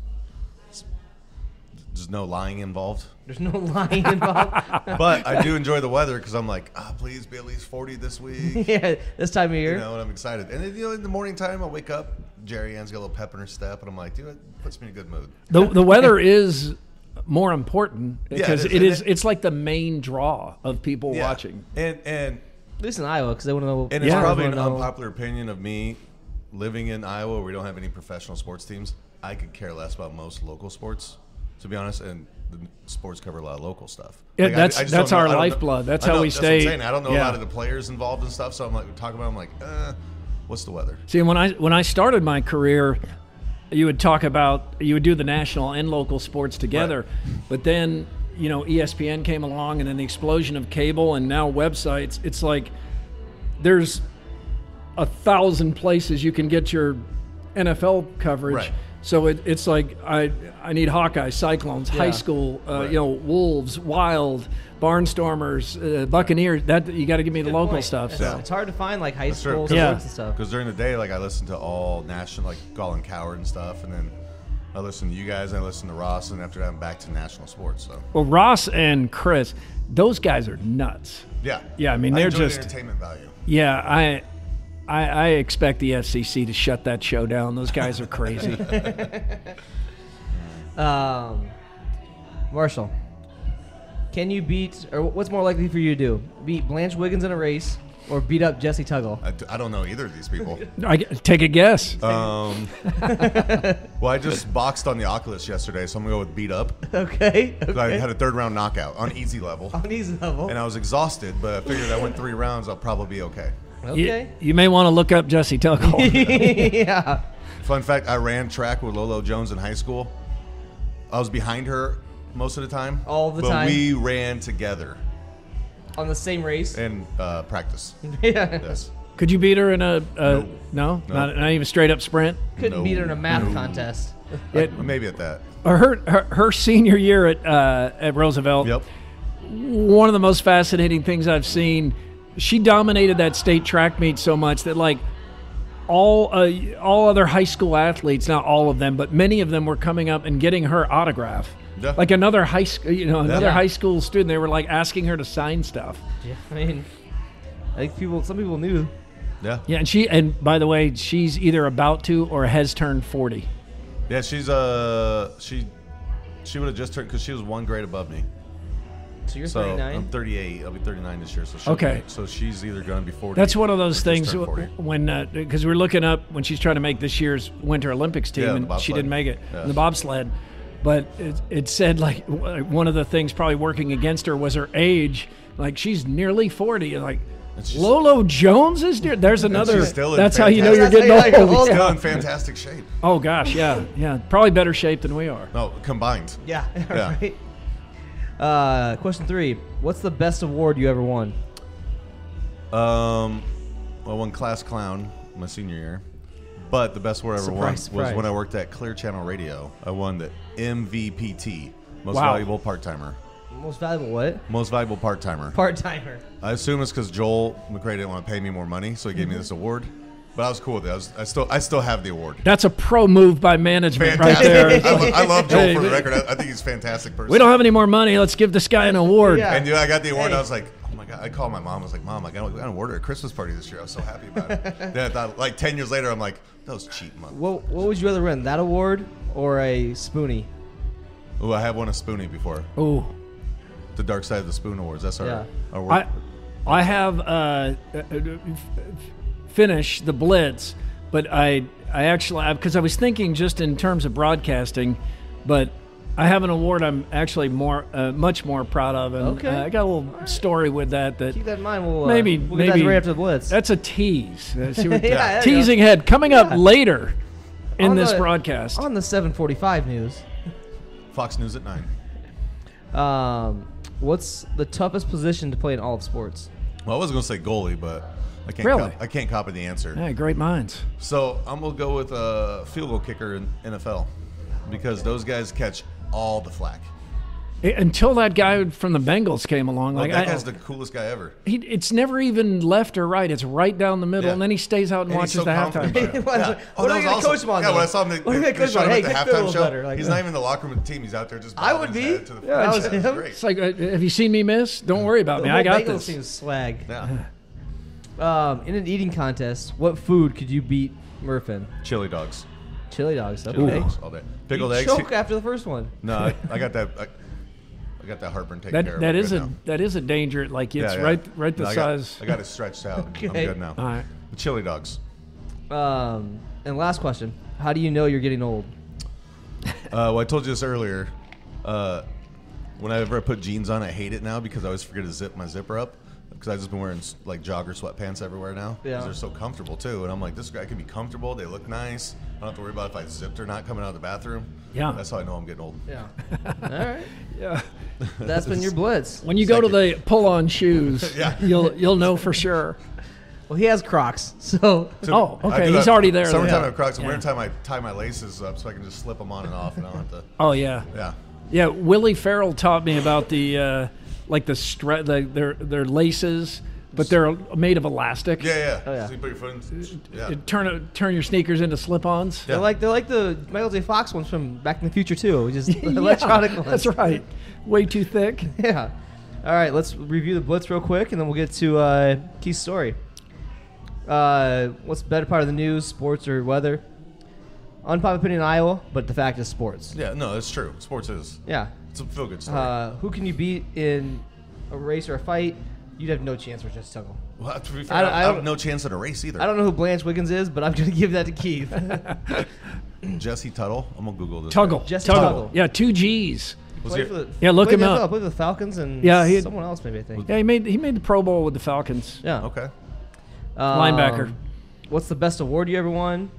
[SPEAKER 5] there's no lying involved.
[SPEAKER 4] There's no [laughs] lying involved. [laughs]
[SPEAKER 5] But I do enjoy the weather because I'm like, ah, please be at least 40 this week. [laughs]
[SPEAKER 4] yeah, this time of year.
[SPEAKER 5] You know, and I'm excited. And then, you know, in the morning time, I wake up, Jerry Ann's got a little pep in her step, and I'm like, dude, it puts me in a good mood.
[SPEAKER 3] The the weather is more important because
[SPEAKER 5] is,
[SPEAKER 3] it
[SPEAKER 5] and
[SPEAKER 3] is
[SPEAKER 5] it-
[SPEAKER 3] it's like the main draw of people
[SPEAKER 5] Yeah.
[SPEAKER 3] watching.
[SPEAKER 5] And and
[SPEAKER 4] At least in Iowa, because they want to know.
[SPEAKER 5] and it's
[SPEAKER 3] Yeah.
[SPEAKER 5] probably an unpopular opinion of me living in Iowa where we don't have any professional sports teams. I could care less about most local sports, to be honest, and the sports cover a lot of local stuff.
[SPEAKER 3] Yeah,
[SPEAKER 5] Like,
[SPEAKER 3] that's-
[SPEAKER 5] I just
[SPEAKER 3] that's our
[SPEAKER 5] know-
[SPEAKER 3] lifeblood. That's
[SPEAKER 5] I
[SPEAKER 3] how we
[SPEAKER 5] that's what
[SPEAKER 3] stay-
[SPEAKER 5] saying. I don't know a lot of the players involved and stuff, so I'm like talking about. I'm like, uh, what's the weather?
[SPEAKER 3] See, when I when I started my career, you would talk about you would do the national and local sports together, but then you know ESPN came along, and then the explosion of cable and now websites. It's like there's a thousand places you can get your NFL coverage.
[SPEAKER 5] Right.
[SPEAKER 3] So it, it's like I I need Hawkeye, Cyclones, high school, uh,
[SPEAKER 5] Right.
[SPEAKER 3] you know, Wolves, Wild, Barnstormers, uh, Buccaneers. That you got to give me the local
[SPEAKER 4] Point.
[SPEAKER 3] stuff.
[SPEAKER 4] It's,
[SPEAKER 3] So.
[SPEAKER 4] it's hard to find like high
[SPEAKER 5] school true,
[SPEAKER 4] school
[SPEAKER 5] 'cause-
[SPEAKER 4] and stuff.
[SPEAKER 5] Because during the day, like I listen to all national, like Colin Cowherd and stuff, and then I listen to you guys, and I listen to Ross, and after that, I'm back to national sports. So
[SPEAKER 3] Well, Ross and Chris, those guys are nuts.
[SPEAKER 5] yeah,
[SPEAKER 3] Yeah, I mean, they're
[SPEAKER 5] enjoy the
[SPEAKER 3] just-
[SPEAKER 5] entertainment value.
[SPEAKER 3] Yeah, I, I, I expect the FCC to shut that show down. Those guys are crazy. [laughs]
[SPEAKER 4] Um, Marshall, can you beat, or what's more likely for you to do? Beat Blanche Wiggins in a race or beat up Jessie Tuggle?
[SPEAKER 5] I, d- I don't know either of these people. [laughs]
[SPEAKER 3] I, take a guess.
[SPEAKER 5] Um, [laughs] well, I just boxed on the Oculus yesterday, so I'm gonna go with beat up.
[SPEAKER 4] Okay.
[SPEAKER 5] I had a third round knockout on easy level,
[SPEAKER 4] On easy level.
[SPEAKER 5] and I was exhausted, but I figured I went three rounds, I'll probably be okay.
[SPEAKER 3] You,
[SPEAKER 4] okay.
[SPEAKER 3] you may want to look up Jessie Tuggle. [laughs] [laughs]
[SPEAKER 4] yeah.
[SPEAKER 5] Fun fact: I ran track with Lolo Jones in high school. I was behind her most of the time.
[SPEAKER 4] All the
[SPEAKER 5] but
[SPEAKER 4] time?
[SPEAKER 5] we ran together
[SPEAKER 4] On the same race.
[SPEAKER 5] in uh, practice. [laughs]
[SPEAKER 4] yeah.
[SPEAKER 5] Yes.
[SPEAKER 3] Could you beat her in a? a
[SPEAKER 5] No.
[SPEAKER 3] no,
[SPEAKER 5] No.
[SPEAKER 3] Not, not even straight up sprint.
[SPEAKER 4] Couldn't
[SPEAKER 5] No.
[SPEAKER 4] beat her in a math
[SPEAKER 5] No.
[SPEAKER 4] contest.
[SPEAKER 3] It-
[SPEAKER 5] Maybe at that.
[SPEAKER 3] Or her, her her senior year at uh, at Roosevelt.
[SPEAKER 5] Yep.
[SPEAKER 3] one of the most fascinating things I've seen. She dominated that state track meet so much that like all uh, all other high school athletes, not all of them, but many of them were coming up and getting her autograph.
[SPEAKER 5] Yeah.
[SPEAKER 3] Like another high school, you know, another
[SPEAKER 4] Yeah.
[SPEAKER 3] high school student, they were like asking her to sign stuff.
[SPEAKER 4] Yeah. I mean, I think people, some people knew.
[SPEAKER 5] Yeah.
[SPEAKER 3] Yeah, and she and by the way, she's either about to or has turned forty.
[SPEAKER 5] Yeah. She's uh she she would have just turned because she was one grade above me.
[SPEAKER 4] So you're
[SPEAKER 5] So
[SPEAKER 4] 39.
[SPEAKER 5] I'm 38. I'll be 39 this year. So she'll
[SPEAKER 3] Okay.
[SPEAKER 5] be- so she's either going to be 40.
[SPEAKER 3] That's one of those things when uh, because we're looking up when she's trying to make this year's Winter Olympics team
[SPEAKER 5] Yeah,
[SPEAKER 3] and she didn't make it
[SPEAKER 5] Yeah.
[SPEAKER 3] in the bobsled. But it, it said like one of the things probably working against her was her age. Like she's nearly forty. and Like Lolo Jones is near. There's another.
[SPEAKER 5] she's still in
[SPEAKER 3] That's how you know you're getting
[SPEAKER 4] That's you know
[SPEAKER 3] old.
[SPEAKER 4] you're
[SPEAKER 5] Still in fantastic shape.
[SPEAKER 3] Oh gosh, yeah, yeah. Probably better shape than we are.
[SPEAKER 5] No, combined.
[SPEAKER 4] Yeah. [laughs]
[SPEAKER 5] Yeah.
[SPEAKER 4] right. Uh, question three. What's the best award you ever won?
[SPEAKER 5] Um, well, I won class clown my senior year, but the best award I ever won
[SPEAKER 4] Surprise,
[SPEAKER 5] was when I worked at Clear Channel Radio. I won the MVPT, most
[SPEAKER 3] Wow.
[SPEAKER 5] valuable part timer.
[SPEAKER 4] Most valuable what?
[SPEAKER 5] Most valuable part timer.
[SPEAKER 4] Part timer.
[SPEAKER 5] I assume it's because Joel McRae didn't want to pay me more money, so he gave me this award. But I was cool with it. I, was, I still, I still have the award.
[SPEAKER 3] That's a pro move by management right there. [laughs]
[SPEAKER 5] I, lo- I love Joel
[SPEAKER 3] Hey,
[SPEAKER 5] for the record. I, I think he's a fantastic person.
[SPEAKER 3] We don't have any more money. Let's give this guy an award.
[SPEAKER 4] Yeah.
[SPEAKER 5] And dude, I got the award.
[SPEAKER 4] Hey.
[SPEAKER 5] And I was like, oh my god! I called my mom. I was like, Mom, I got, I got an award at a Christmas party this year. I was so happy about it. [laughs] then I thought, like ten years later, I'm like, that was cheap, money.
[SPEAKER 4] What What would you rather win? That award or a spoonie?
[SPEAKER 5] Oh, I have won a Spoonie before.
[SPEAKER 3] Oh.
[SPEAKER 5] The Dark Side of the Spoon Awards. That's our,
[SPEAKER 4] Yeah.
[SPEAKER 5] our award.
[SPEAKER 3] I, I have uh, f- finished the Blitz, but I I actually because I was thinking just in terms of broadcasting, but I have an award I'm actually more uh, much more proud of, and
[SPEAKER 4] Okay.
[SPEAKER 3] uh, I got a little story with that that
[SPEAKER 4] Keep that in mind. We'll uh,
[SPEAKER 3] maybe
[SPEAKER 4] we'll
[SPEAKER 3] maybe
[SPEAKER 4] that right after the blitz.
[SPEAKER 3] that's a tease. [laughs] Uh, see what-
[SPEAKER 4] Yeah, there you go.
[SPEAKER 3] teasing head coming up later. in
[SPEAKER 4] On
[SPEAKER 3] this
[SPEAKER 4] the-
[SPEAKER 3] broadcast.
[SPEAKER 4] On the 745 news,
[SPEAKER 5] Fox News at nine.
[SPEAKER 4] um, what's the toughest position to play in all of sports?
[SPEAKER 5] Well, I was gonna say goalie, but I can't.
[SPEAKER 3] Really?
[SPEAKER 5] Cop- I can't copy the answer.
[SPEAKER 3] Yeah, great minds.
[SPEAKER 5] So I'm gonna go with a field goal kicker in NFL because those guys catch all the flack.
[SPEAKER 3] I- Until that guy from the Bengals came along,
[SPEAKER 5] Like
[SPEAKER 3] like
[SPEAKER 5] that
[SPEAKER 3] I,
[SPEAKER 5] guy's the coolest guy ever.
[SPEAKER 3] he, it's never even left or right. It's right down the middle,
[SPEAKER 5] Yeah.
[SPEAKER 3] and then he stays out and,
[SPEAKER 5] And
[SPEAKER 3] watches
[SPEAKER 5] so
[SPEAKER 3] the halftime show. [laughs]
[SPEAKER 5] Yeah.
[SPEAKER 4] what
[SPEAKER 5] Oh,
[SPEAKER 4] are
[SPEAKER 5] that was
[SPEAKER 4] gonna
[SPEAKER 5] awesome.
[SPEAKER 4] coach him on,
[SPEAKER 5] Yeah,
[SPEAKER 4] though?
[SPEAKER 5] when I saw him, they,
[SPEAKER 4] What are we gonna coach him
[SPEAKER 5] him
[SPEAKER 4] on?
[SPEAKER 5] the
[SPEAKER 4] Hey, the
[SPEAKER 5] halftime show.
[SPEAKER 4] better, like
[SPEAKER 5] he's
[SPEAKER 4] that.
[SPEAKER 5] not even in the locker room with the team. He's out there just.
[SPEAKER 4] I would be.
[SPEAKER 5] to the
[SPEAKER 4] Yeah, that was
[SPEAKER 5] front. It's
[SPEAKER 4] him.
[SPEAKER 5] great.
[SPEAKER 3] It's like, uh, have you seen me miss? Don't worry about me. I got
[SPEAKER 4] Bengals
[SPEAKER 3] this.
[SPEAKER 4] team is swag.
[SPEAKER 5] Yeah. [sighs] [laughs]
[SPEAKER 4] Um, in an eating contest, what food could you beat Murph in?
[SPEAKER 5] Chili dogs.
[SPEAKER 4] Chili dogs. Okay.
[SPEAKER 5] Chili dogs all day. Pickled
[SPEAKER 4] you
[SPEAKER 5] eggs.
[SPEAKER 4] choke after the first one.
[SPEAKER 5] No, I, [laughs] I got that. I, I got that heartburn taken care
[SPEAKER 3] That
[SPEAKER 5] of.
[SPEAKER 3] that
[SPEAKER 5] I'm
[SPEAKER 3] is
[SPEAKER 5] good
[SPEAKER 3] a
[SPEAKER 5] now.
[SPEAKER 3] that is a danger. Like it's
[SPEAKER 5] Yeah, yeah.
[SPEAKER 3] right right the
[SPEAKER 5] No, I got-
[SPEAKER 3] size.
[SPEAKER 5] I got it stretched out. I'm good now.
[SPEAKER 3] All right.
[SPEAKER 5] The chili dogs.
[SPEAKER 4] Um, and last question: How do you know you're getting old?
[SPEAKER 5] Uh, well, I told you this earlier. Uh, whenever I put jeans on, I hate it now because I always forget to zip my zipper up. Because I've just been wearing like jogger sweatpants everywhere now. 'cause
[SPEAKER 4] Yeah.
[SPEAKER 5] They're so comfortable too. And I'm like, this guy can be comfortable. They look nice. I don't have to worry about if I zipped or not coming out of the bathroom.
[SPEAKER 3] Yeah.
[SPEAKER 5] That's how I know I'm getting old.
[SPEAKER 4] Yeah. [laughs] All right.
[SPEAKER 3] Yeah.
[SPEAKER 4] That's been your blitz.
[SPEAKER 3] When you go to the pull-on shoes, [laughs]
[SPEAKER 5] Yeah.
[SPEAKER 3] you'll you'll know for sure.
[SPEAKER 4] Well, he has Crocs, so
[SPEAKER 5] So [laughs]
[SPEAKER 3] Oh, okay, he's
[SPEAKER 5] that-
[SPEAKER 3] already there then.
[SPEAKER 5] Summertime I have Crocs. And
[SPEAKER 3] Yeah.
[SPEAKER 5] wintertime I tie my laces up so I can just slip them on and off and I don't have to.
[SPEAKER 3] Oh yeah.
[SPEAKER 5] Yeah.
[SPEAKER 3] Yeah, Willie Farrell taught me about the uh, like the stre- the their their laces, but they're made of elastic.
[SPEAKER 5] Yeah, yeah.
[SPEAKER 4] Oh, yeah.
[SPEAKER 5] So you put your foot in. Yeah.
[SPEAKER 3] It turn turn your sneakers into slip-ons.
[SPEAKER 4] they're like they're like the Michael J. Fox ones from Back in the Future too, just [laughs] electronic ones.
[SPEAKER 3] That's right. Way too thick. [laughs]
[SPEAKER 4] Yeah. All right, let's review the blitz real quick, and then we'll get to uh, Keith's story. Uh, what's the better part of the news, sports or weather? Unpopular opinion in Iowa, but the fact is sports.
[SPEAKER 5] Yeah, no, it's true. Sports is.
[SPEAKER 4] Yeah.
[SPEAKER 5] It's a feel good story.
[SPEAKER 4] Uh, who can you beat in a race or a fight? You'd have no chance for Jessie Tuggle.
[SPEAKER 5] well, to be fair,
[SPEAKER 4] I
[SPEAKER 5] I,
[SPEAKER 4] don't- I
[SPEAKER 5] have no chance at a race either.
[SPEAKER 4] I don't know who Blanche Wiggins is, but I'm going [laughs] to give that to Keith. [laughs]
[SPEAKER 5] Jesse Tuttle. I'm gonna Google this.
[SPEAKER 3] Tuggle.
[SPEAKER 4] Jessie
[SPEAKER 3] Tuggle.
[SPEAKER 4] Tuggle.
[SPEAKER 3] Yeah, two G's.
[SPEAKER 5] Was he-
[SPEAKER 4] the-
[SPEAKER 3] Yeah, look him up.
[SPEAKER 4] NFL, Played with the Falcons and
[SPEAKER 3] Yeah, he-
[SPEAKER 4] someone else maybe I think.
[SPEAKER 3] Yeah, he made he made the Pro Bowl with the Falcons.
[SPEAKER 4] Yeah.
[SPEAKER 5] Okay.
[SPEAKER 4] Um,
[SPEAKER 3] Linebacker.
[SPEAKER 4] What's the best award you ever won?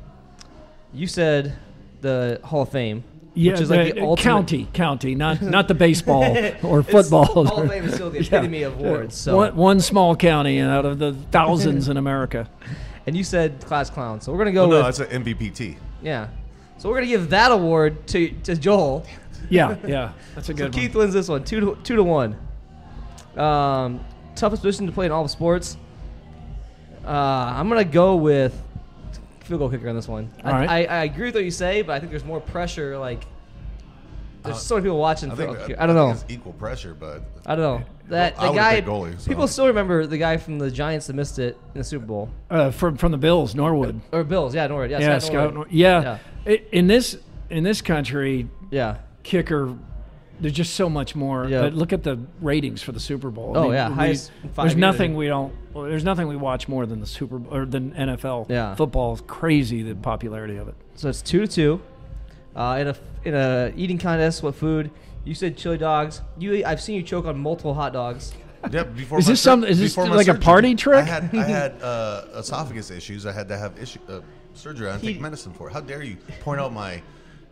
[SPEAKER 4] You said the Hall of Fame.
[SPEAKER 3] Yeah,
[SPEAKER 4] which is like the, ultimate
[SPEAKER 3] county, county, not not the baseball [laughs] or football.
[SPEAKER 4] Hall of Fame is still the [laughs] epitome of awards, so-
[SPEAKER 3] one, one small county out of the thousands in [laughs] America.
[SPEAKER 4] And you said class clown. So we're gonna go
[SPEAKER 5] Well, no,
[SPEAKER 4] with
[SPEAKER 5] that's an MVPT.
[SPEAKER 4] yeah. So we're gonna give that award to to Joel.
[SPEAKER 3] Yeah, yeah, that's a good.
[SPEAKER 4] So
[SPEAKER 3] good
[SPEAKER 4] Keith
[SPEAKER 3] one.
[SPEAKER 4] wins this one, two to two to one. Um, toughest position to play in all the sports. Uh, I'm gonna go with field goal kicker on this one. I,
[SPEAKER 3] All right.
[SPEAKER 4] I, I agree with what you say, but I think there's more pressure. Like there's so many people watching.
[SPEAKER 5] I
[SPEAKER 4] field
[SPEAKER 5] think,
[SPEAKER 4] goal kicker. I don't know.
[SPEAKER 5] think it's equal pressure, but
[SPEAKER 4] I don't know. That
[SPEAKER 5] I
[SPEAKER 4] the
[SPEAKER 5] would've
[SPEAKER 4] guy.
[SPEAKER 5] picked goalie, so.
[SPEAKER 4] People still remember the guy from the Giants that missed it in the Super Bowl
[SPEAKER 3] Uh, from from the Bills, Norwood.
[SPEAKER 4] or Bills. Yeah, Norwood. Yeah,
[SPEAKER 3] Yeah,
[SPEAKER 4] Scott Norwood.
[SPEAKER 3] Nor- Yeah, I- in this in this country,
[SPEAKER 4] Yeah.
[SPEAKER 3] kicker. There's just so much more.
[SPEAKER 4] Yeah.
[SPEAKER 3] Uh, look at the ratings for the Super Bowl.
[SPEAKER 4] Oh, yeah,
[SPEAKER 3] we-
[SPEAKER 4] highest five
[SPEAKER 3] there's
[SPEAKER 4] years.
[SPEAKER 3] nothing we don't. well, There's nothing we watch more than the Super Bowl or than NFL.
[SPEAKER 4] Yeah.
[SPEAKER 3] football is crazy the popularity of it.
[SPEAKER 4] So it's two to two. Uh, in a in a eating contest, what food? You said chili dogs. You, I've seen you choke on multiple hot dogs. [laughs]
[SPEAKER 5] yeah. Before
[SPEAKER 3] Is this some- is this
[SPEAKER 5] before my
[SPEAKER 3] like a party trick?
[SPEAKER 5] I had I had [laughs] uh, esophagus issues. I had to have issue, uh, surgery on. and
[SPEAKER 4] He-
[SPEAKER 5] take medicine for. it. How dare you point out my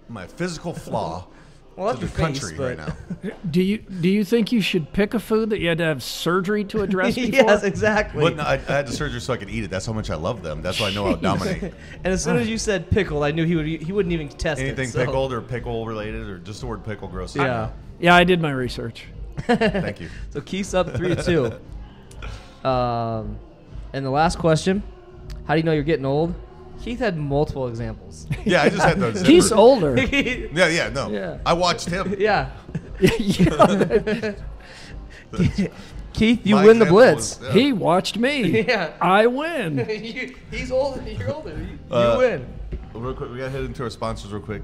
[SPEAKER 5] my physical flaw [laughs]
[SPEAKER 4] Well,
[SPEAKER 5] to
[SPEAKER 4] that's
[SPEAKER 5] the
[SPEAKER 4] your face,
[SPEAKER 5] country
[SPEAKER 4] but-
[SPEAKER 5] right now? [laughs]
[SPEAKER 3] Do you do you think you should pick a food that you had to have surgery to address [laughs] before?
[SPEAKER 4] yes, exactly.
[SPEAKER 5] But no, I, I had the surgery so I could eat it. That's how much I love them. That's why I know I'll [laughs] dominate.
[SPEAKER 4] and as soon as you said pickled, I knew he would he wouldn't even test
[SPEAKER 5] Anything
[SPEAKER 4] it. so-
[SPEAKER 5] pickled or pickle related or just the word pickle grosses me
[SPEAKER 4] Yeah.
[SPEAKER 5] out.
[SPEAKER 3] Yeah, I did my research.
[SPEAKER 5] Thank you.
[SPEAKER 4] So Keith's up three to two. Um, and the last question: How do you know you're getting old? Keith had multiple examples. [laughs]
[SPEAKER 5] Yeah, I just had those.
[SPEAKER 3] He's older. [laughs]
[SPEAKER 5] Yeah, yeah, no.
[SPEAKER 4] Yeah.
[SPEAKER 5] I watched him. [laughs]
[SPEAKER 4] yeah.
[SPEAKER 3] Yeah.
[SPEAKER 4] Keith, you
[SPEAKER 5] My
[SPEAKER 4] win the blitz.
[SPEAKER 5] was- yeah.
[SPEAKER 3] he watched me.
[SPEAKER 4] Yeah.
[SPEAKER 3] I win.
[SPEAKER 4] You- he's older. You're older. You,
[SPEAKER 5] Uh,
[SPEAKER 4] you win.
[SPEAKER 5] Real quick, we gotta head into our sponsors real quick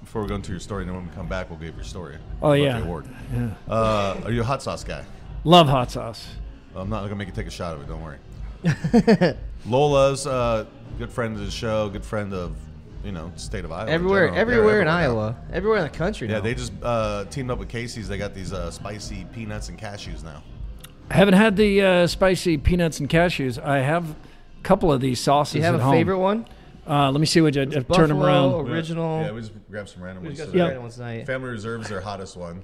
[SPEAKER 5] before we go into your story. And then when we come back, we'll give your story.
[SPEAKER 3] Oh, yeah.
[SPEAKER 5] The award.
[SPEAKER 3] Yeah.
[SPEAKER 5] Uh, are you a hot sauce guy?
[SPEAKER 3] Love hot sauce.
[SPEAKER 5] I'm not gonna make you take a shot of it. Don't worry. Lola's uh, good friend of the show, good friend of you know state of Iowa. in
[SPEAKER 4] Everywhere,
[SPEAKER 5] general.
[SPEAKER 4] everywhere
[SPEAKER 5] They're
[SPEAKER 4] in
[SPEAKER 5] now.
[SPEAKER 4] Iowa, everywhere in the country.
[SPEAKER 5] Yeah,
[SPEAKER 4] now.
[SPEAKER 5] they just uh, teamed up with Casey's. They got these uh, spicy peanuts and cashews now.
[SPEAKER 3] I haven't had the uh, spicy peanuts and cashews. I have a couple of these sauces
[SPEAKER 4] Do you have
[SPEAKER 3] at
[SPEAKER 4] a
[SPEAKER 3] home.
[SPEAKER 4] favorite one?
[SPEAKER 3] Uh, let me see what you I turn them
[SPEAKER 4] Buffalo,
[SPEAKER 3] around.
[SPEAKER 4] original.
[SPEAKER 5] Yeah, we just grabbed some random ones.
[SPEAKER 4] just got
[SPEAKER 5] today.
[SPEAKER 4] some random ones tonight.
[SPEAKER 5] Family Reserve is their hottest one,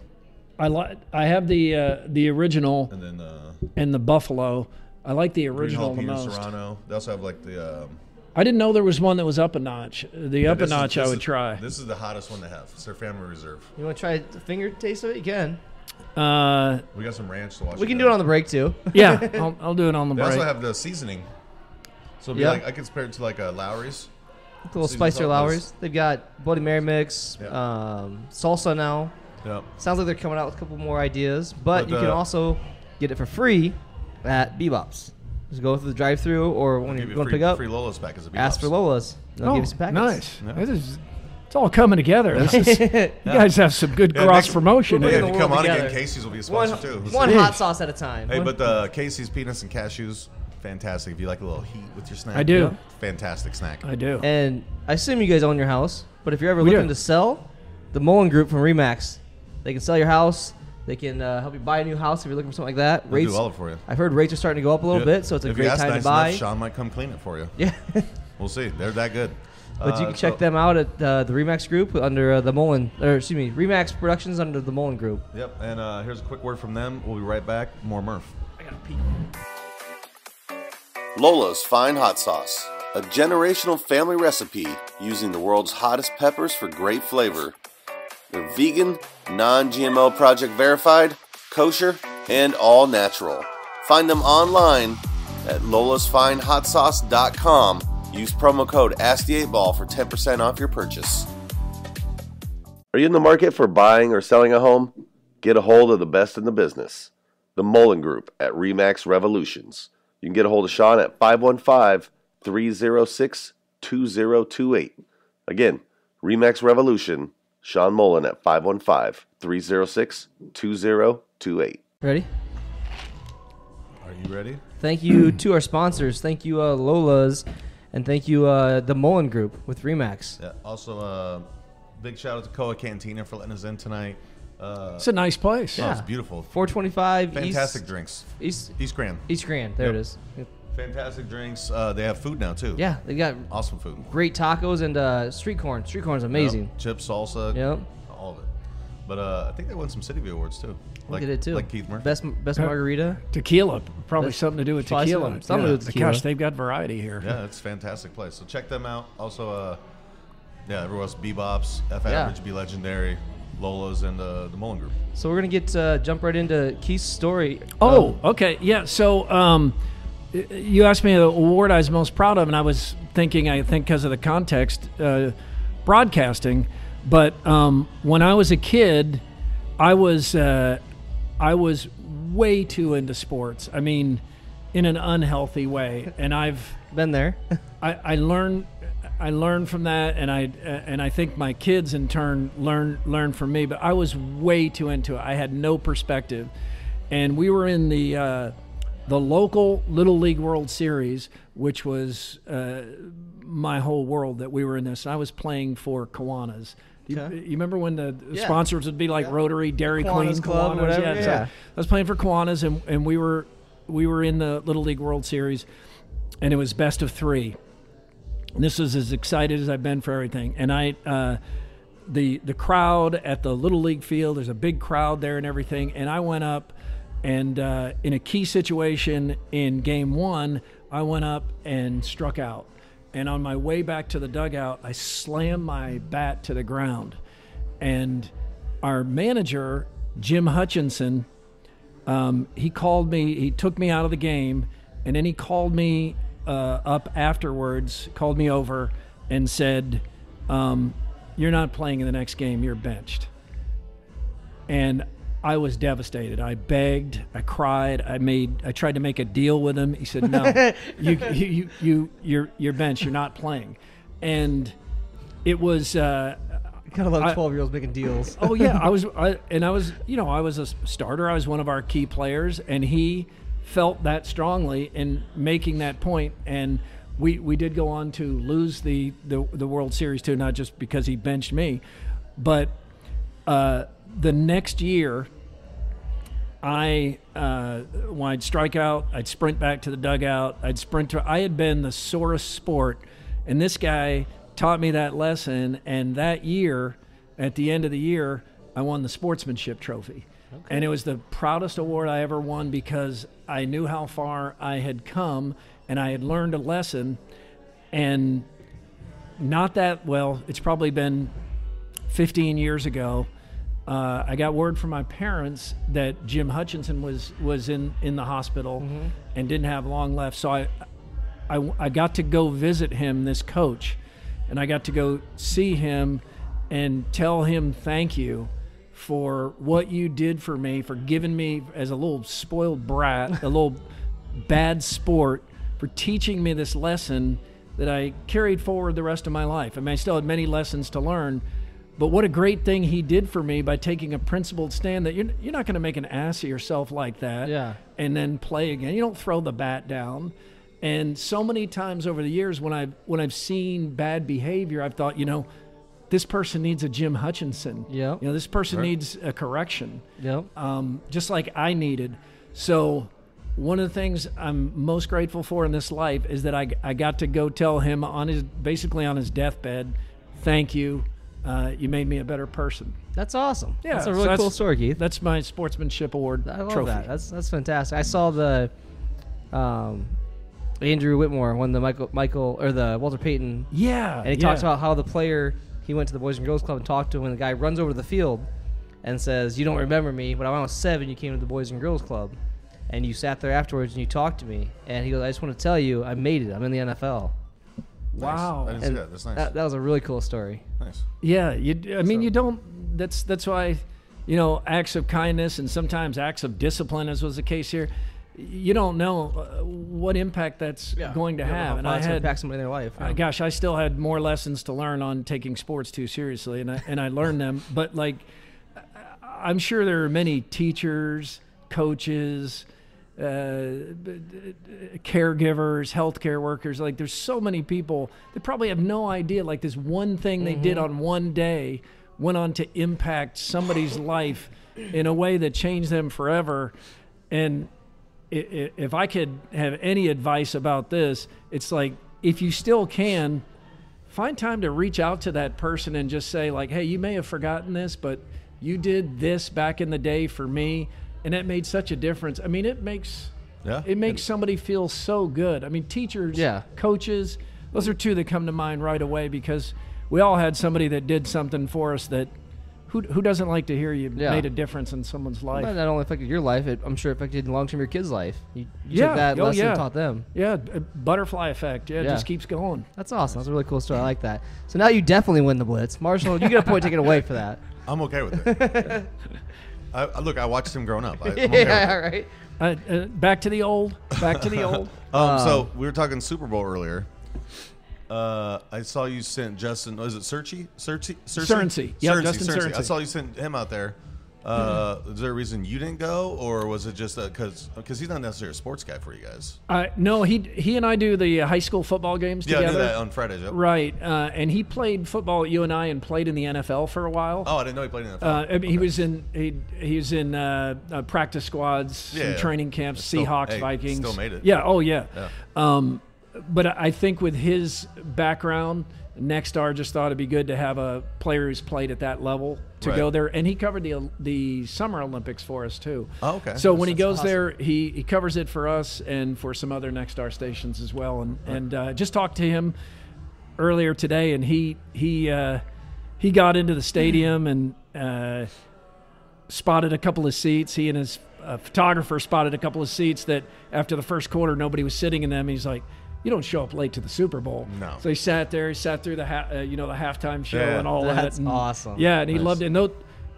[SPEAKER 3] I like. I have the uh, the original
[SPEAKER 5] and then uh,
[SPEAKER 3] and the buffalo. I like the
[SPEAKER 5] Green
[SPEAKER 3] original the
[SPEAKER 5] Jalapeno
[SPEAKER 3] most.
[SPEAKER 5] Serrano. They also have like the. Um,
[SPEAKER 3] I didn't know there was one that was up a notch. The
[SPEAKER 5] yeah,
[SPEAKER 3] up a
[SPEAKER 5] this is-
[SPEAKER 3] notch I would
[SPEAKER 5] is-
[SPEAKER 3] try.
[SPEAKER 5] This is the hottest one they have. It's their Family Reserve.
[SPEAKER 4] You want to try the finger taste of it? You can.
[SPEAKER 3] Uh,
[SPEAKER 5] We got some ranch to watch.
[SPEAKER 4] We can do it on the break too.
[SPEAKER 3] yeah, [laughs] I'll, I'll do it on the
[SPEAKER 5] They
[SPEAKER 3] break.
[SPEAKER 5] also have the seasoning. So it'd be
[SPEAKER 4] Yeah.
[SPEAKER 5] like I could compare it to like a Lawry's.
[SPEAKER 4] A little
[SPEAKER 5] Season
[SPEAKER 4] spicier
[SPEAKER 5] salt
[SPEAKER 4] Lawry's. They've got Bloody Mary mix,
[SPEAKER 5] Yeah.
[SPEAKER 4] um, salsa now.
[SPEAKER 5] Yep.
[SPEAKER 4] Sounds like they're coming out with a couple more ideas, but,
[SPEAKER 5] But,
[SPEAKER 4] you can
[SPEAKER 5] uh,
[SPEAKER 4] also get it for free at Bebop's. Just go through the drive-through, or when you're going to pick up,
[SPEAKER 5] free Lola's packets of
[SPEAKER 4] ask for Lola's. They'll
[SPEAKER 3] oh,
[SPEAKER 4] give you oh, some packets.
[SPEAKER 3] nice.
[SPEAKER 5] Yeah.
[SPEAKER 3] This is- it's all coming together. This is, [laughs] you guys have some good
[SPEAKER 5] Yeah,
[SPEAKER 3] cross
[SPEAKER 5] next-
[SPEAKER 3] promotion.
[SPEAKER 4] We're
[SPEAKER 5] Yeah, if you come
[SPEAKER 4] world
[SPEAKER 5] on again,
[SPEAKER 4] together.
[SPEAKER 5] Casey's will be a
[SPEAKER 4] One,
[SPEAKER 5] sponsor too.
[SPEAKER 4] one
[SPEAKER 3] Jeez.
[SPEAKER 4] hot sauce at a time.
[SPEAKER 5] Hey,
[SPEAKER 4] One-
[SPEAKER 5] but the Casey's peanuts and cashews, fantastic. If you like a little heat with your snack,
[SPEAKER 3] I do.
[SPEAKER 5] Fantastic snack.
[SPEAKER 3] I do.
[SPEAKER 4] And I assume you guys own your house, but if you're ever
[SPEAKER 3] We
[SPEAKER 4] looking
[SPEAKER 3] do.
[SPEAKER 4] to sell, the Mullin Group from Remax, they can sell your house. They can uh, help you buy a new house if you're looking for something like that.
[SPEAKER 5] They'll do all of it for you.
[SPEAKER 4] I've heard rates are starting to go up a little
[SPEAKER 5] Yeah.
[SPEAKER 4] bit, so it's a
[SPEAKER 5] if you
[SPEAKER 4] great
[SPEAKER 5] ask
[SPEAKER 4] time
[SPEAKER 5] nice
[SPEAKER 4] to buy.
[SPEAKER 5] Enough, Sean might come clean it for you. [laughs]
[SPEAKER 4] yeah,
[SPEAKER 5] We'll see. They're that good.
[SPEAKER 4] but you
[SPEAKER 5] Uh,
[SPEAKER 4] can check
[SPEAKER 5] so-
[SPEAKER 4] them out at uh, the Remax Group under uh, the Mullin, or excuse me, Remax Productions under the Mullin Group.
[SPEAKER 5] Yep. And uh, here's a quick word from them. We'll be right back. More Murph. I got a peep.
[SPEAKER 1] Lola's Fine Hot Sauce, a generational family recipe using the world's hottest peppers for great flavor. They're vegan, non GMO project verified, kosher, and all natural. Find them online at lolasfinehotsauce.com. Use promo code ASK8BALL for 10% off your purchase. Are you in the market for buying or selling a home? Get a hold of the best in the business, the Mullin Group at Remax Revolutions. You can get a hold of Sean at 515 306 2028. Again, Remax Revolution, Sean Mullin at 515 306 2028.
[SPEAKER 4] Ready?
[SPEAKER 5] Are you ready?
[SPEAKER 4] Thank you to our sponsors. Thank you, uh, Lola's, and thank you, uh, the Mullin Group with Remax.
[SPEAKER 5] Yeah. Also, uh, big shout out to Coa Cantina for letting us in tonight. Uh,
[SPEAKER 3] It's a nice place.
[SPEAKER 5] oh, it's beautiful.
[SPEAKER 4] 425
[SPEAKER 5] Fantastic
[SPEAKER 4] East,
[SPEAKER 5] drinks.
[SPEAKER 4] East
[SPEAKER 5] East Grand.
[SPEAKER 4] East Grand. There
[SPEAKER 5] Yep.
[SPEAKER 4] it is.
[SPEAKER 5] Fantastic drinks. Uh, they have food now too.
[SPEAKER 4] Yeah, they got
[SPEAKER 5] Awesome food.
[SPEAKER 4] great tacos and uh, street corn. Street corn is amazing.
[SPEAKER 5] Yep. Chips, salsa.
[SPEAKER 4] Yep.
[SPEAKER 5] All of it. But uh, I think they won some City View awards too.
[SPEAKER 4] Look at it too.
[SPEAKER 5] Like Keith Murphy.
[SPEAKER 4] Best best margarita.
[SPEAKER 3] Tequila, probably
[SPEAKER 4] That's
[SPEAKER 3] something to do with
[SPEAKER 4] probably
[SPEAKER 3] tequila.
[SPEAKER 4] something- something to do with tequila.
[SPEAKER 3] Gosh, they've got variety here.
[SPEAKER 5] Yeah, it's a fantastic place. So check them out. Also, uh, yeah, everywhere else, Bebops, F
[SPEAKER 4] Yeah.
[SPEAKER 5] Average, Be Legendary, Lola's, and uh, the Mullin Group.
[SPEAKER 4] So we're gonna get uh, jump right into Keith's story.
[SPEAKER 3] Oh,
[SPEAKER 4] Uh,
[SPEAKER 3] okay. Yeah. So um, y- you asked me the award I was most proud of, and I was thinking, I think because of the context, uh, broadcasting. But um, when I was a kid, I was uh, I was way too into sports. I mean, in an unhealthy way, and I've [laughs]
[SPEAKER 4] been there. [laughs]
[SPEAKER 3] I, I learned I learned from that, and I and I think my kids in turn learn learn from me. But I was way too into it. I had no perspective, and we were in the uh, the local Little League World Series, which was uh, my whole world. That we were in this. I was playing for Kiwanis. You,
[SPEAKER 4] Okay.
[SPEAKER 3] you remember when the
[SPEAKER 4] Yeah.
[SPEAKER 3] sponsors would be like Rotary, Dairy
[SPEAKER 4] Kiwanis
[SPEAKER 3] Queen,
[SPEAKER 4] Club,
[SPEAKER 3] Kiwanis,
[SPEAKER 4] whatever,
[SPEAKER 3] yeah, so. I was playing for Kiwanis, and, and we were we were in the Little League World Series, and it was best of three. And this is as excited as I've been for everything. And I, uh, the the crowd at the Little League field, there's a big crowd there and everything. And I went up, and uh, in a key situation in Game One, I went up and struck out. And on my way back to the dugout, I slammed my bat to the ground. And our manager, Jim Hutchinson, um, he called me, he took me out of the game, and then he called me uh, up afterwards, called me over, and said, um, You're not playing in the next game, you're benched. And I was devastated. I begged, I cried, I made, I tried to make a deal with him. He said, "No, [laughs] you, you, you, you, you're, you're benched. You're not playing." And it was, uh,
[SPEAKER 4] Gotta love
[SPEAKER 3] I-
[SPEAKER 4] twelve year olds making deals.
[SPEAKER 3] oh yeah, I was, I, [laughs] and I was, you know, I was a starter. I was one of our key players, and he felt that strongly in making that point. And we we did go on to lose the the, the World Series too, not just because he benched me, but uh, the next year. I uh, when I'd strike out, I'd sprint back to the dugout. I'd sprint to. I had been the sorest sport And this guy taught me that lesson. And that year, at the end of the year, I won the sportsmanship trophy. And it was the proudest award I ever won because I knew how far I had come and I had learned a lesson. And not that well, it's probably been 15 years ago. Uh, I got word from my parents that Jim Hutchinson was was in in the hospital and didn't have long left. So I, I I got to go visit him, this coach, and I got to go see him and tell him thank you for what you did for me, for giving me as a little spoiled brat, a little [laughs] bad sport, for teaching me this lesson that I carried forward the rest of my life. I mean, I still had many lessons to learn, but what a great thing he did for me by taking a principled stand that you're, you're not going to make an ass of yourself like that
[SPEAKER 4] Yeah.
[SPEAKER 3] and then play again. You don't throw the bat down. And so many times over the years when I've when I've seen bad behavior, I've thought, you know, this person needs a Jim Hutchinson.
[SPEAKER 4] Yep.
[SPEAKER 3] You know, this person
[SPEAKER 5] Right.
[SPEAKER 3] needs a correction
[SPEAKER 4] Yep.
[SPEAKER 3] um, just like I needed. So, one of the things I'm most grateful for in this life is that I, I got to go tell him on his basically on his deathbed, thank you. Uh, you made me a better person.
[SPEAKER 4] That's awesome.
[SPEAKER 3] Yeah,
[SPEAKER 4] that's a
[SPEAKER 3] so
[SPEAKER 4] really
[SPEAKER 3] that's-
[SPEAKER 4] cool story, Keith.
[SPEAKER 3] That's my sportsmanship award
[SPEAKER 4] I love
[SPEAKER 3] trophy.
[SPEAKER 4] that. That's that's fantastic. I saw the um, Andrew Whitworth won the Michael Michael or the Walter Payton,
[SPEAKER 3] yeah,
[SPEAKER 4] and he
[SPEAKER 3] yeah.
[SPEAKER 4] talks about how the player he went to the Boys and Girls Club and talked to him, and the guy runs over to the field and says, "You don't remember me, but when I was seven, you came to the Boys and Girls Club, and you sat there afterwards and you talked to me." And he goes, "I just want to tell you, I made it. I'm in the NFL."
[SPEAKER 3] wow.
[SPEAKER 5] I didn't see that. That's nice.
[SPEAKER 4] That, that was a really cool story.
[SPEAKER 5] Nice.
[SPEAKER 3] Yeah, you. I mean, you don't. That's that's why, you know, acts of kindness and sometimes acts of discipline, as was the case here. You don't know uh, what impact that's going to
[SPEAKER 4] You
[SPEAKER 3] have. And I had,
[SPEAKER 4] impact somebody in their life.
[SPEAKER 3] uh, gosh, I still had more lessons to learn on taking sports too seriously, and I and I learned them. But like, I'm sure there are many teachers, coaches. Uh, b- d- d- caregivers, healthcare workers, like there's so many people that probably have no idea. Like this one thing they did on one day went on to impact somebody's life in a way that changed them forever. And if I could have any advice about this, it's like if you still can, find time to reach out to that person and just say like, "Hey, you may have forgotten this, but you did this back in the day for me, and it made such a difference." I mean, it makes
[SPEAKER 5] Yeah.
[SPEAKER 3] it makes somebody feel so good. I mean, teachers,
[SPEAKER 4] Yeah.
[SPEAKER 3] coaches, those are two that come to mind right away because we all had somebody that did something for us that who who doesn't like to hear you
[SPEAKER 4] Yeah.
[SPEAKER 3] made a difference in someone's life.
[SPEAKER 4] That not only affected your life, it, I'm sure affected long term your kids' life. You, you
[SPEAKER 3] Yeah,
[SPEAKER 4] took that
[SPEAKER 3] oh,
[SPEAKER 4] lesson
[SPEAKER 3] yeah.
[SPEAKER 4] and taught them.
[SPEAKER 3] Yeah, b- butterfly effect. Yeah, it just keeps going.
[SPEAKER 4] That's awesome. That's a really cool story. I like that. So now you definitely win the blitz, Marshall. You get a point taken away for that. [laughs]
[SPEAKER 5] I'm okay with it. [laughs] I, I- look, I watched him growing up. I, [laughs] I'm okay with it.
[SPEAKER 4] yeah, right.
[SPEAKER 3] Uh, uh, back to the old. Back to the old. [laughs]
[SPEAKER 5] Um, so we were talking Super Bowl earlier. Uh, I saw you sent Justin. Was it Searchy? Searchy?
[SPEAKER 3] Surrency. Yep, Justin
[SPEAKER 5] I
[SPEAKER 3] Surrency.
[SPEAKER 5] saw you sent him out there. Uh, Is there a reason you didn't go, or was it just because because he's not necessarily a sports guy for you guys?
[SPEAKER 3] Uh, no, he he and I do the uh, high school football games
[SPEAKER 5] Yeah, I
[SPEAKER 3] together.
[SPEAKER 5] do that on Fridays. Yep.
[SPEAKER 3] Right, uh, and he played football at UNI and I and played in the NFL for a while.
[SPEAKER 5] Oh, I didn't know he played in the
[SPEAKER 3] Uh, I mean, He was in he, he was in uh, uh, practice squads,
[SPEAKER 5] Yeah, yeah.
[SPEAKER 3] training camps,
[SPEAKER 5] Still-
[SPEAKER 3] Seahawks,
[SPEAKER 5] hey,
[SPEAKER 3] Vikings.
[SPEAKER 5] still made it.
[SPEAKER 3] Yeah. Oh yeah.
[SPEAKER 5] Yeah.
[SPEAKER 3] Um, but I think with his background, Nexstar just thought it'd be good to have a player who's played at that level to
[SPEAKER 5] Right.
[SPEAKER 3] go there, and he covered the the Summer Olympics for us too.
[SPEAKER 5] Oh, okay.
[SPEAKER 3] So when he goes
[SPEAKER 4] awesome.
[SPEAKER 3] there, he, he covers it for us and for some other Nexstar stations as well. And and uh, just talked to him earlier today, and he he uh, he got into the stadium and uh, spotted a couple of seats. He and his uh, photographer spotted a couple of seats that after the first quarter nobody was sitting in them. He's like, "You don't show up late to the Super Bowl."
[SPEAKER 5] No.
[SPEAKER 3] So he sat there. He sat through the ha- uh, you know the halftime show
[SPEAKER 5] Yeah.
[SPEAKER 3] and all
[SPEAKER 4] That's
[SPEAKER 3] that. and-
[SPEAKER 4] awesome.
[SPEAKER 3] Yeah, and he
[SPEAKER 5] Nice.
[SPEAKER 3] loved it. And those,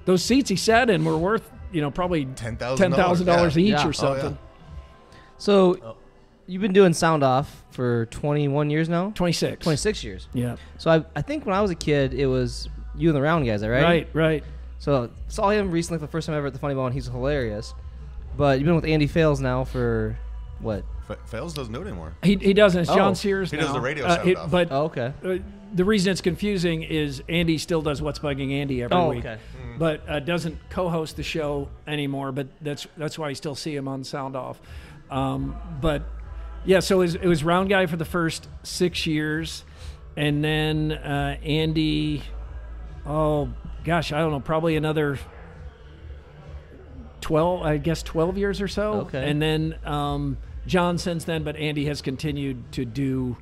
[SPEAKER 3] those seats he sat in were worth you know probably
[SPEAKER 5] $10,000,
[SPEAKER 3] ten thousand dollars
[SPEAKER 5] yeah.
[SPEAKER 3] each
[SPEAKER 4] Yeah. Oh,
[SPEAKER 3] or something.
[SPEAKER 4] So
[SPEAKER 5] Oh.
[SPEAKER 4] you've been doing sound off for 21 years now.
[SPEAKER 3] Twenty six.
[SPEAKER 4] 26 years.
[SPEAKER 3] Yeah.
[SPEAKER 4] So I, I think when I was a kid, it was you and the round guys, right?
[SPEAKER 3] Right. Right.
[SPEAKER 4] So saw him recently for the first time ever at the Funny Bone. He's hilarious. But you've been with Andy Fales now for what?
[SPEAKER 5] F- Fales doesn't do it anymore.
[SPEAKER 3] He, he doesn't. It's
[SPEAKER 4] Oh.
[SPEAKER 3] John Sears.
[SPEAKER 5] He does
[SPEAKER 3] now.
[SPEAKER 5] the radio
[SPEAKER 3] Uh,
[SPEAKER 5] sound off.
[SPEAKER 3] But
[SPEAKER 4] Oh, okay.
[SPEAKER 3] uh, the reason it's confusing is Andy still does what's bugging Andy every
[SPEAKER 4] Oh,
[SPEAKER 3] week,
[SPEAKER 4] okay.
[SPEAKER 3] but uh, doesn't co-host the show anymore. But that's that's why I still see him on Sound Off. Um, but yeah, so it was, it was round guy for the first six years, and then uh, Andy. Oh gosh, I don't know. Probably another twelve. I guess twelve years or so.
[SPEAKER 4] Okay.
[SPEAKER 3] And then um, John since then, but Andy has continued to do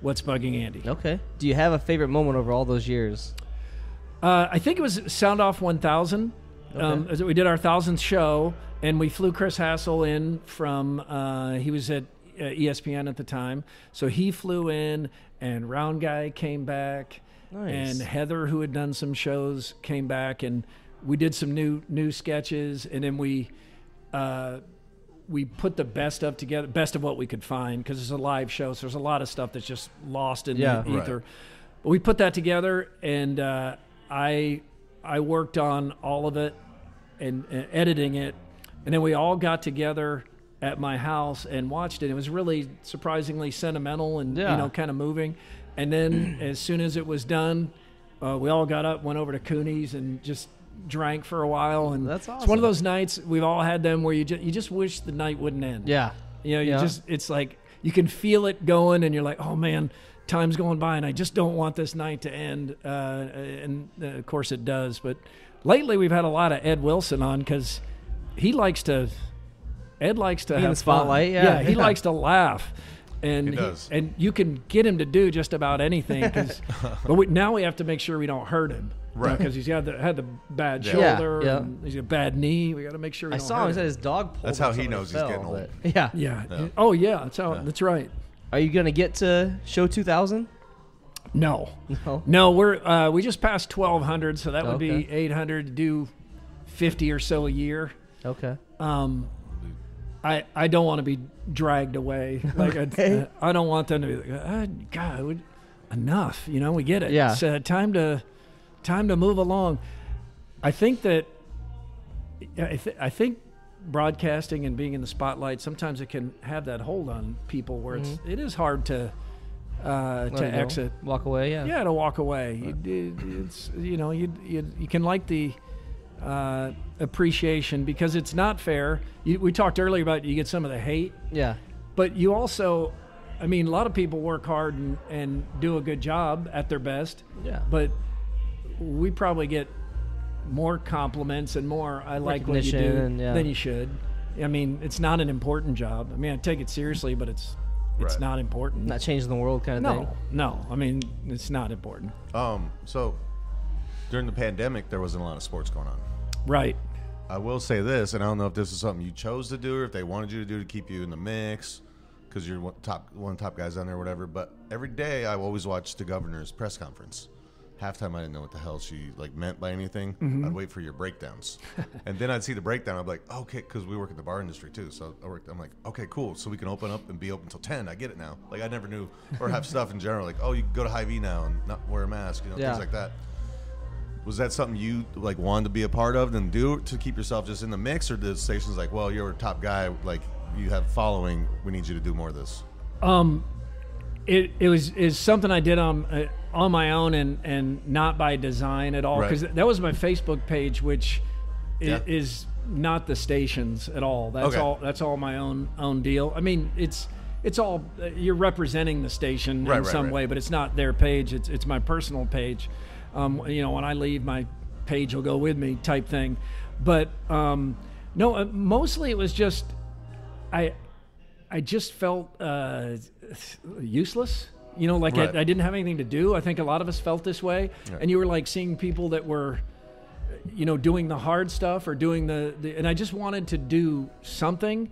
[SPEAKER 3] what's bugging Andy.
[SPEAKER 4] Okay. Do you have a favorite moment over all those years?
[SPEAKER 3] Uh, I think it was Sound Off 1000. Um,
[SPEAKER 4] Okay.
[SPEAKER 3] as we did our thousandth show, and we flew Chris Hassel in from. Uh, he was at uh, ESPN at the time, so he flew in, and Round Guy came back,
[SPEAKER 4] Nice.
[SPEAKER 3] and Heather, who had done some shows, came back, and we did some new new sketches, and then we. We put the best of together, best of what we could find, because it's a live show, so there's a lot of stuff that's just lost in
[SPEAKER 4] Yeah.
[SPEAKER 3] the
[SPEAKER 4] Right.
[SPEAKER 3] ether. But we put that together, and uh, I I worked on all of it and, and editing it, and then we all got together at my house and watched it. It was really surprisingly sentimental and
[SPEAKER 4] Yeah.
[SPEAKER 3] you know kind of moving. And then [clears throat] as soon as it was done, uh, we all got up, went over to Cooney's, and just drank for a while. And
[SPEAKER 4] That's
[SPEAKER 3] It's one of those nights we've all had them where you just you just wish the night wouldn't end.
[SPEAKER 4] Yeah.
[SPEAKER 3] You know, you
[SPEAKER 4] Yeah.
[SPEAKER 3] just it's like you can feel it going, and you're like, oh man, time's going by, and I just don't want this night to end. Uh, and uh, of course it does. But lately we've had a lot of Ed Wilson on because he likes to. Ed likes to
[SPEAKER 4] Be
[SPEAKER 3] have
[SPEAKER 4] the spotlight,
[SPEAKER 3] fun.
[SPEAKER 4] yeah,
[SPEAKER 3] he
[SPEAKER 4] yeah.
[SPEAKER 3] likes to laugh. And
[SPEAKER 5] He does.
[SPEAKER 3] and you can get him to do just about anything. 'cause- [laughs] but we, now we have to make sure we don't hurt him,
[SPEAKER 5] Right.
[SPEAKER 3] Because he's had the had the bad
[SPEAKER 5] Yeah.
[SPEAKER 3] shoulder,
[SPEAKER 4] Yeah, yeah.
[SPEAKER 3] and he's got a bad knee. We got to make sure we
[SPEAKER 4] I
[SPEAKER 3] don't
[SPEAKER 4] saw him. He said his dog pulled.
[SPEAKER 5] That's
[SPEAKER 4] him
[SPEAKER 5] how he
[SPEAKER 4] so
[SPEAKER 5] knows he's
[SPEAKER 4] fell,
[SPEAKER 5] getting old.
[SPEAKER 4] but- Yeah.
[SPEAKER 3] Yeah.
[SPEAKER 5] Yeah.
[SPEAKER 3] Oh yeah. That's how. That's right.
[SPEAKER 4] Are you gonna get to show 2000?
[SPEAKER 3] No.
[SPEAKER 4] No.
[SPEAKER 3] No, we're uh, we just passed twelve hundred, so that would be eight hundred to do fifty or so a year.
[SPEAKER 4] Okay.
[SPEAKER 3] Um, I I don't want to be dragged away. Like
[SPEAKER 4] Okay.
[SPEAKER 3] I, I don't want them to be like, ah, God, we- enough. You know, we get it.
[SPEAKER 4] Yeah.
[SPEAKER 3] It's uh, time to time to move along. I think that I, th- I think broadcasting and being in the spotlight sometimes it can have that hold on people where it's it is hard to uh, to
[SPEAKER 4] it go.
[SPEAKER 3] exit
[SPEAKER 4] Walk away. Yeah.
[SPEAKER 3] yeah to walk away You- it- it's you know you, you you can like the uh, appreciation because it's not fair you, we talked earlier about you get some of the hate
[SPEAKER 4] Yeah.
[SPEAKER 3] but you also i mean a lot of people work hard and, and do a good job at their best
[SPEAKER 4] Yeah.
[SPEAKER 3] but we probably get more compliments and more i like what you do
[SPEAKER 4] and, yeah.
[SPEAKER 3] than you should i mean it's not an important job i mean i take it seriously but it's it's
[SPEAKER 5] Right.
[SPEAKER 3] not important
[SPEAKER 4] Not changing the world kind of
[SPEAKER 3] no
[SPEAKER 4] thing.
[SPEAKER 3] no i mean it's not important
[SPEAKER 5] Um, so during the pandemic, there wasn't a lot of sports going on.
[SPEAKER 3] right
[SPEAKER 5] I will say this, and I don't know if this is something you chose to do or if they wanted you to do to keep you in the mix because you're one top one of the top guys on there or whatever. But every day, I always watch the governor's press conference. Halftime, I didn't know what the hell she like meant by anything. I'd wait for your breakdowns, [laughs] and then I'd see the breakdown. I'd be like, okay, because we work in the bar industry too. So I worked. I'm like, okay, cool. So we can open up and be open until ten. I get it now. Like I never knew, or have [laughs] stuff in general. Like, oh, you can go to Hy-Vee now and not wear a mask. You know,
[SPEAKER 4] Yeah.
[SPEAKER 5] things like that. Was that something you like wanted to be a part of and do to keep yourself just in the mix, or the station's like, well, you're a top guy, like you have following, we need you to do more of this.
[SPEAKER 3] Um, it it was is something I did on uh, on my own and and not by design at all because that was my Facebook page, which
[SPEAKER 5] Yeah.
[SPEAKER 3] is not the stations at all. That's
[SPEAKER 5] Okay.
[SPEAKER 3] all. That's all my own own deal. I mean, it's it's all uh, you're representing the station
[SPEAKER 5] Right,
[SPEAKER 3] in
[SPEAKER 5] right,
[SPEAKER 3] some
[SPEAKER 5] right.
[SPEAKER 3] way, but it's not their page. It's it's my personal page. Um, you know, when I leave, my page will go with me, type thing. But um, no, uh, mostly it was just I I just felt uh, useless. You know, like
[SPEAKER 5] Right.
[SPEAKER 3] I, I didn't have anything to do. I think a lot of us felt this way. And you were like seeing people that were, you know, doing the hard stuff or doing the, the and I just wanted to do something.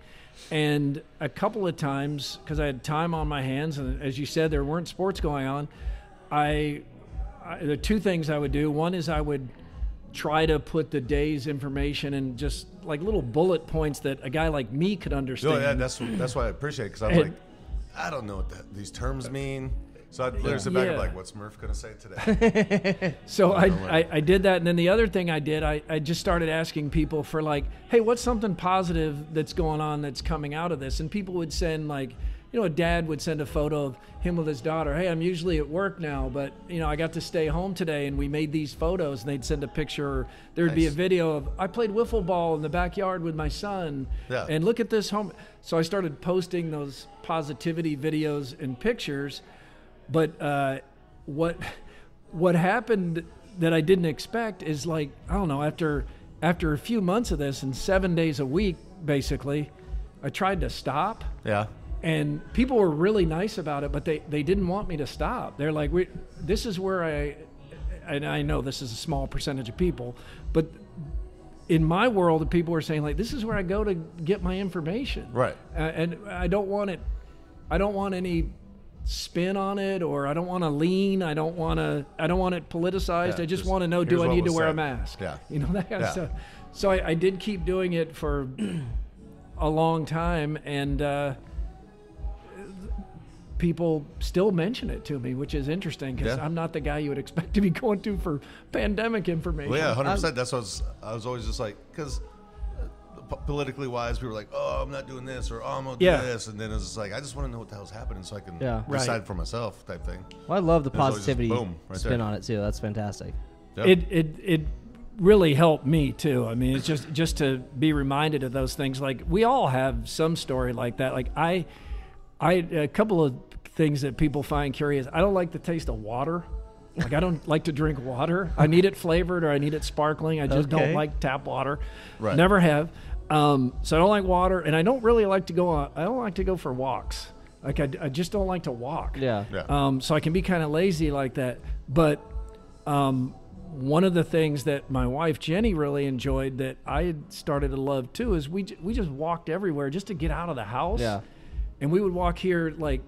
[SPEAKER 3] And a couple of times, because I had time on my hands, and as you said, there weren't sports going on, I, I the two things I would do. One is I would try to put the day's information in just like little bullet points that a guy like me could understand.
[SPEAKER 5] No, yeah, that's that's why I appreciate it because I'm
[SPEAKER 3] And-
[SPEAKER 5] like, I don't know what the, these terms mean. So I'd literally sit back and be
[SPEAKER 3] Yeah.
[SPEAKER 5] like, what's Murph gonna say today? [laughs]
[SPEAKER 3] So I, I, I did that, and then the other thing I did, I, I just started asking people for like, hey, what's something positive that's going on that's coming out of this? And people would send like, you know, a dad would send a photo of him with his daughter. Hey, I'm usually at work now, but you know, I got to stay home today, and we made these photos. And they'd send a picture. Or there'd be a video of I played wiffle ball in the backyard with my son,
[SPEAKER 5] Yeah.
[SPEAKER 3] and look at this home. So I started posting those positivity videos and pictures, but uh, what what happened that I didn't expect is like I don't know after after a few months of this and seven days a week basically, I tried to stop
[SPEAKER 5] Yeah.
[SPEAKER 3] And people were really nice about it, but they, they didn't want me to stop. They're like, we, this is where I, and I know this is a small percentage of people, but in my world, the people were saying like, this is where I go to get my information.
[SPEAKER 5] Right.
[SPEAKER 3] Uh, and I don't want it, I don't want any spin on it, or I don't want to lean. I don't want to, I don't want it politicized.
[SPEAKER 5] Yeah,
[SPEAKER 3] I just, want to know, do I need to wear a mask?
[SPEAKER 5] Yeah.
[SPEAKER 3] You know, [laughs] that kind
[SPEAKER 5] Yeah.
[SPEAKER 3] of stuff. So I, I did keep doing it for [clears throat] a long time, and uh, people still mention it to me, which is interesting because
[SPEAKER 5] Yeah.
[SPEAKER 3] I'm not the guy you would expect to be [laughs] going to for pandemic information.
[SPEAKER 5] Well, yeah, um, hundred percent. That's what I was, I was always just like, because uh, politically wise, we were like, oh, I'm not doing this, or oh, I'm gonna do
[SPEAKER 3] Yeah.
[SPEAKER 5] this, and then it's just like, I just want to know what the hell's happening so I can
[SPEAKER 4] Yeah.
[SPEAKER 3] Right.
[SPEAKER 5] decide for myself, type thing.
[SPEAKER 4] Well, I love the
[SPEAKER 5] It just
[SPEAKER 4] positivity
[SPEAKER 5] boom, right
[SPEAKER 4] spin
[SPEAKER 5] there.
[SPEAKER 4] on it too. That's fantastic.
[SPEAKER 5] Yeah.
[SPEAKER 3] It it it really helped me too. I mean, it's just just to be reminded of those things. Like we all have some story like that. Like I, I a couple of things that people find curious. I don't like the taste of water. Like I don't like to drink water. I need it flavored or I need it sparkling. I just
[SPEAKER 4] Okay.
[SPEAKER 3] don't like tap water.
[SPEAKER 5] Right.
[SPEAKER 3] Never have. Um, so I don't like water, and I don't really like to go on. I don't like to go for walks. Like I, I just don't like to walk.
[SPEAKER 4] Yeah.
[SPEAKER 5] Yeah.
[SPEAKER 3] Um, so I can be kind of lazy like that. But um, one of the things that my wife Jenny really enjoyed that I had started to love too is we we just walked everywhere just to get out of the house.
[SPEAKER 4] Yeah.
[SPEAKER 3] And we would walk here like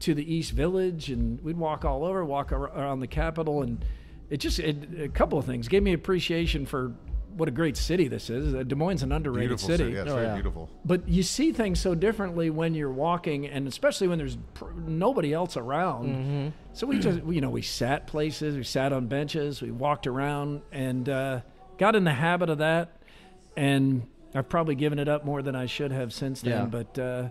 [SPEAKER 3] to the East Village, and we'd walk all over, walk around the Capitol, and it just it, a couple of things gave me appreciation for what a great city this is. Uh, Des Moines is an underrated
[SPEAKER 5] beautiful
[SPEAKER 3] city
[SPEAKER 5] city. Yeah, it's
[SPEAKER 4] Oh,
[SPEAKER 5] very
[SPEAKER 4] yeah.
[SPEAKER 5] beautiful.
[SPEAKER 3] but you see things so differently when you're walking and especially when there's pr- nobody else around
[SPEAKER 4] Mm-hmm.
[SPEAKER 3] so we just you know we sat places we sat on benches we walked around and uh, got in the habit of that and i've probably given it up more than i should have since then
[SPEAKER 4] Yeah.
[SPEAKER 3] but uh,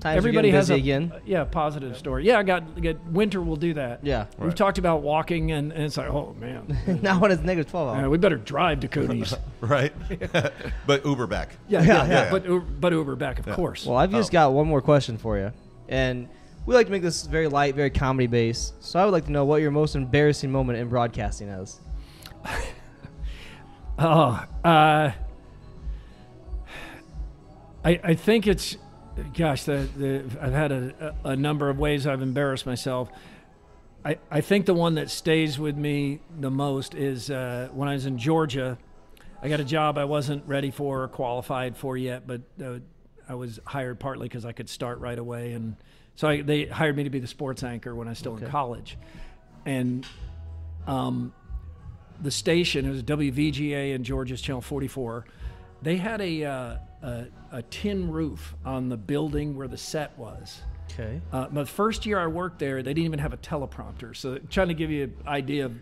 [SPEAKER 4] Times
[SPEAKER 3] everybody
[SPEAKER 4] are getting
[SPEAKER 3] has a
[SPEAKER 4] again.
[SPEAKER 3] yeah positive story yeah i got, got winter will do that
[SPEAKER 4] Yeah.
[SPEAKER 3] we've
[SPEAKER 5] Right.
[SPEAKER 3] talked about walking and, and it's like oh man [laughs]
[SPEAKER 4] now when it's negative twelve out.
[SPEAKER 3] uh, we better drive to cody's [laughs]
[SPEAKER 5] Right? [laughs] but Uber back.
[SPEAKER 3] yeah yeah, yeah,
[SPEAKER 5] yeah.
[SPEAKER 3] but Uber, but uber back of course
[SPEAKER 4] Well, I've just
[SPEAKER 5] Oh.
[SPEAKER 4] got one more question for you, and we like to make this very light, very comedy based. So I would like to know what your most embarrassing moment in broadcasting is.
[SPEAKER 3] Oh, uh, I I think it's, gosh, the, the I've had a, a number of ways I've embarrassed myself. I, I think the one that stays with me the most is uh, when I was in Georgia. I got a job I wasn't ready for or qualified for yet, but uh, I was hired partly because I could start right away, and so I, they hired me to be the sports anchor when I was still in college, and um, the station, it was WVGA in Georgia's Channel 44. They had a, uh, a a tin roof on the building where the set was.
[SPEAKER 4] Okay.
[SPEAKER 3] Uh, my first year I worked there, they didn't even have a teleprompter. So trying to give you an idea of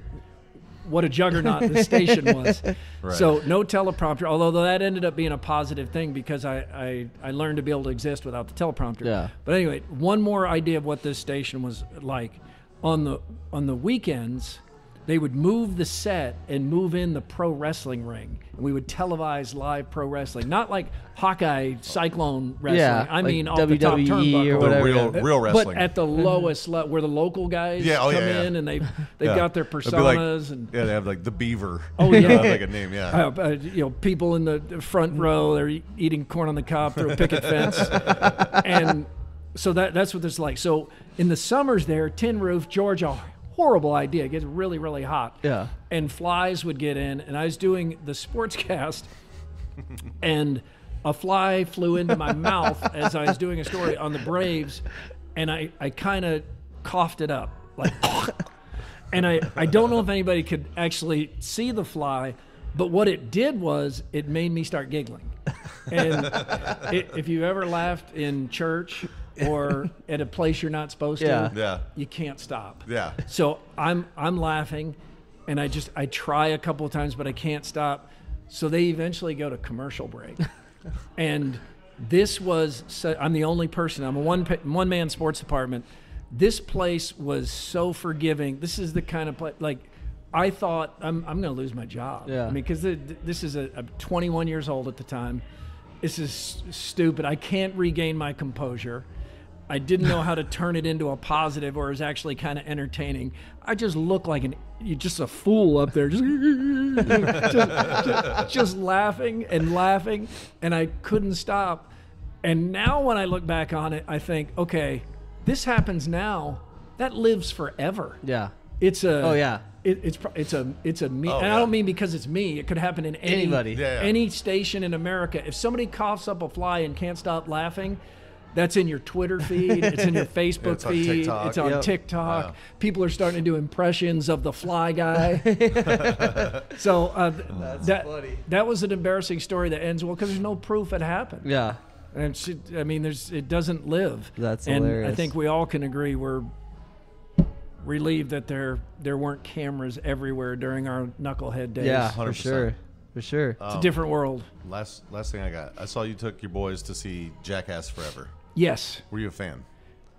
[SPEAKER 3] what a juggernaut the station [laughs] was. Right. So no teleprompter, although that ended up being a positive thing because I, I, I learned to be able to exist without the teleprompter.
[SPEAKER 4] Yeah.
[SPEAKER 3] But anyway, one more idea of what this station was like. On the on the weekends, they would move the set and move in the pro wrestling ring. And we would televise live pro wrestling. Not like Hawkeye Cyclone wrestling.
[SPEAKER 4] Yeah,
[SPEAKER 3] I
[SPEAKER 4] like
[SPEAKER 3] mean off the top
[SPEAKER 4] WWE
[SPEAKER 3] turnbuckle.
[SPEAKER 4] or whatever.
[SPEAKER 5] The real, real wrestling.
[SPEAKER 3] But at the lowest level, where the local guys
[SPEAKER 5] Yeah, oh,
[SPEAKER 3] come
[SPEAKER 5] yeah, yeah.
[SPEAKER 3] in and they [laughs] they've
[SPEAKER 5] Yeah.
[SPEAKER 3] got their
[SPEAKER 5] It'd like-
[SPEAKER 3] personas and
[SPEAKER 5] yeah, they have like the Beaver.
[SPEAKER 3] Oh, [laughs] yeah.
[SPEAKER 5] Like a name. Yeah.
[SPEAKER 3] uh, uh, you know people in the the front row they're e- eating corn on the cob through a picket [laughs] fence, and so that that's what it's like. So in the summers there, tin roof, Georgia, horrible idea. It gets really really hot.
[SPEAKER 4] Yeah.
[SPEAKER 3] and flies would get in, and I was doing the sportscast, [laughs] and a fly flew into my mouth as I was doing a story on the Braves, and I, I kind of coughed it up like, [laughs] and I, I don't know if anybody could actually see the fly, but what it did was it made me start giggling, and [laughs] it, if you ever laughed in church or [laughs] at a place you're not supposed
[SPEAKER 4] Yeah.
[SPEAKER 3] to,
[SPEAKER 5] Yeah.
[SPEAKER 3] you can't stop.
[SPEAKER 5] Yeah.
[SPEAKER 3] So I'm I'm laughing, and I just I try a couple of times, but I can't stop. So they eventually go to commercial break, [laughs] and this was so, I'm the only person. I'm a one one man sports department. This place was so forgiving. This is the kind of place like. I thought I'm, I'm going to lose my job.
[SPEAKER 4] Yeah.
[SPEAKER 3] I mean, because this is a, I'm 21 years old at the time. This is stupid. I can't regain my composure I didn't know how to turn it into a positive or it was actually kind of entertaining. I just looked like an you just a fool up there, just, just, [laughs] just, just laughing and laughing, and I couldn't stop. And now when I look back on it, I think, okay, this happens now. That lives forever.
[SPEAKER 4] Yeah.
[SPEAKER 3] It's a.
[SPEAKER 4] Oh, yeah.
[SPEAKER 3] It, it's it's a it's a me.
[SPEAKER 5] Oh,
[SPEAKER 3] and I don't mean because it's me. It could happen in any,
[SPEAKER 4] Anybody.
[SPEAKER 5] Yeah, yeah.
[SPEAKER 3] any station in America. If somebody coughs up a fly and can't stop laughing, that's in your Twitter [laughs] feed. It's in your Facebook
[SPEAKER 5] It's
[SPEAKER 3] feed.
[SPEAKER 5] TikTok.
[SPEAKER 3] It's on
[SPEAKER 4] Yep.
[SPEAKER 3] TikTok.
[SPEAKER 5] Wow.
[SPEAKER 3] People are starting to do impressions of the fly guy. [laughs] so uh, th- that
[SPEAKER 4] funny.
[SPEAKER 3] that was an embarrassing story that ends well because there's no proof it happened.
[SPEAKER 4] Yeah.
[SPEAKER 3] And she, I mean, there's it doesn't live.
[SPEAKER 4] That's
[SPEAKER 3] and I think we all can agree we're relieved that there there weren't cameras everywhere during our knucklehead days.
[SPEAKER 4] Yeah, for
[SPEAKER 5] 100%.
[SPEAKER 4] sure. For sure.
[SPEAKER 3] it's a different world.
[SPEAKER 5] Last last thing I got. I saw you took your boys to see Jackass Forever.
[SPEAKER 3] Yes,
[SPEAKER 5] Were you a fan?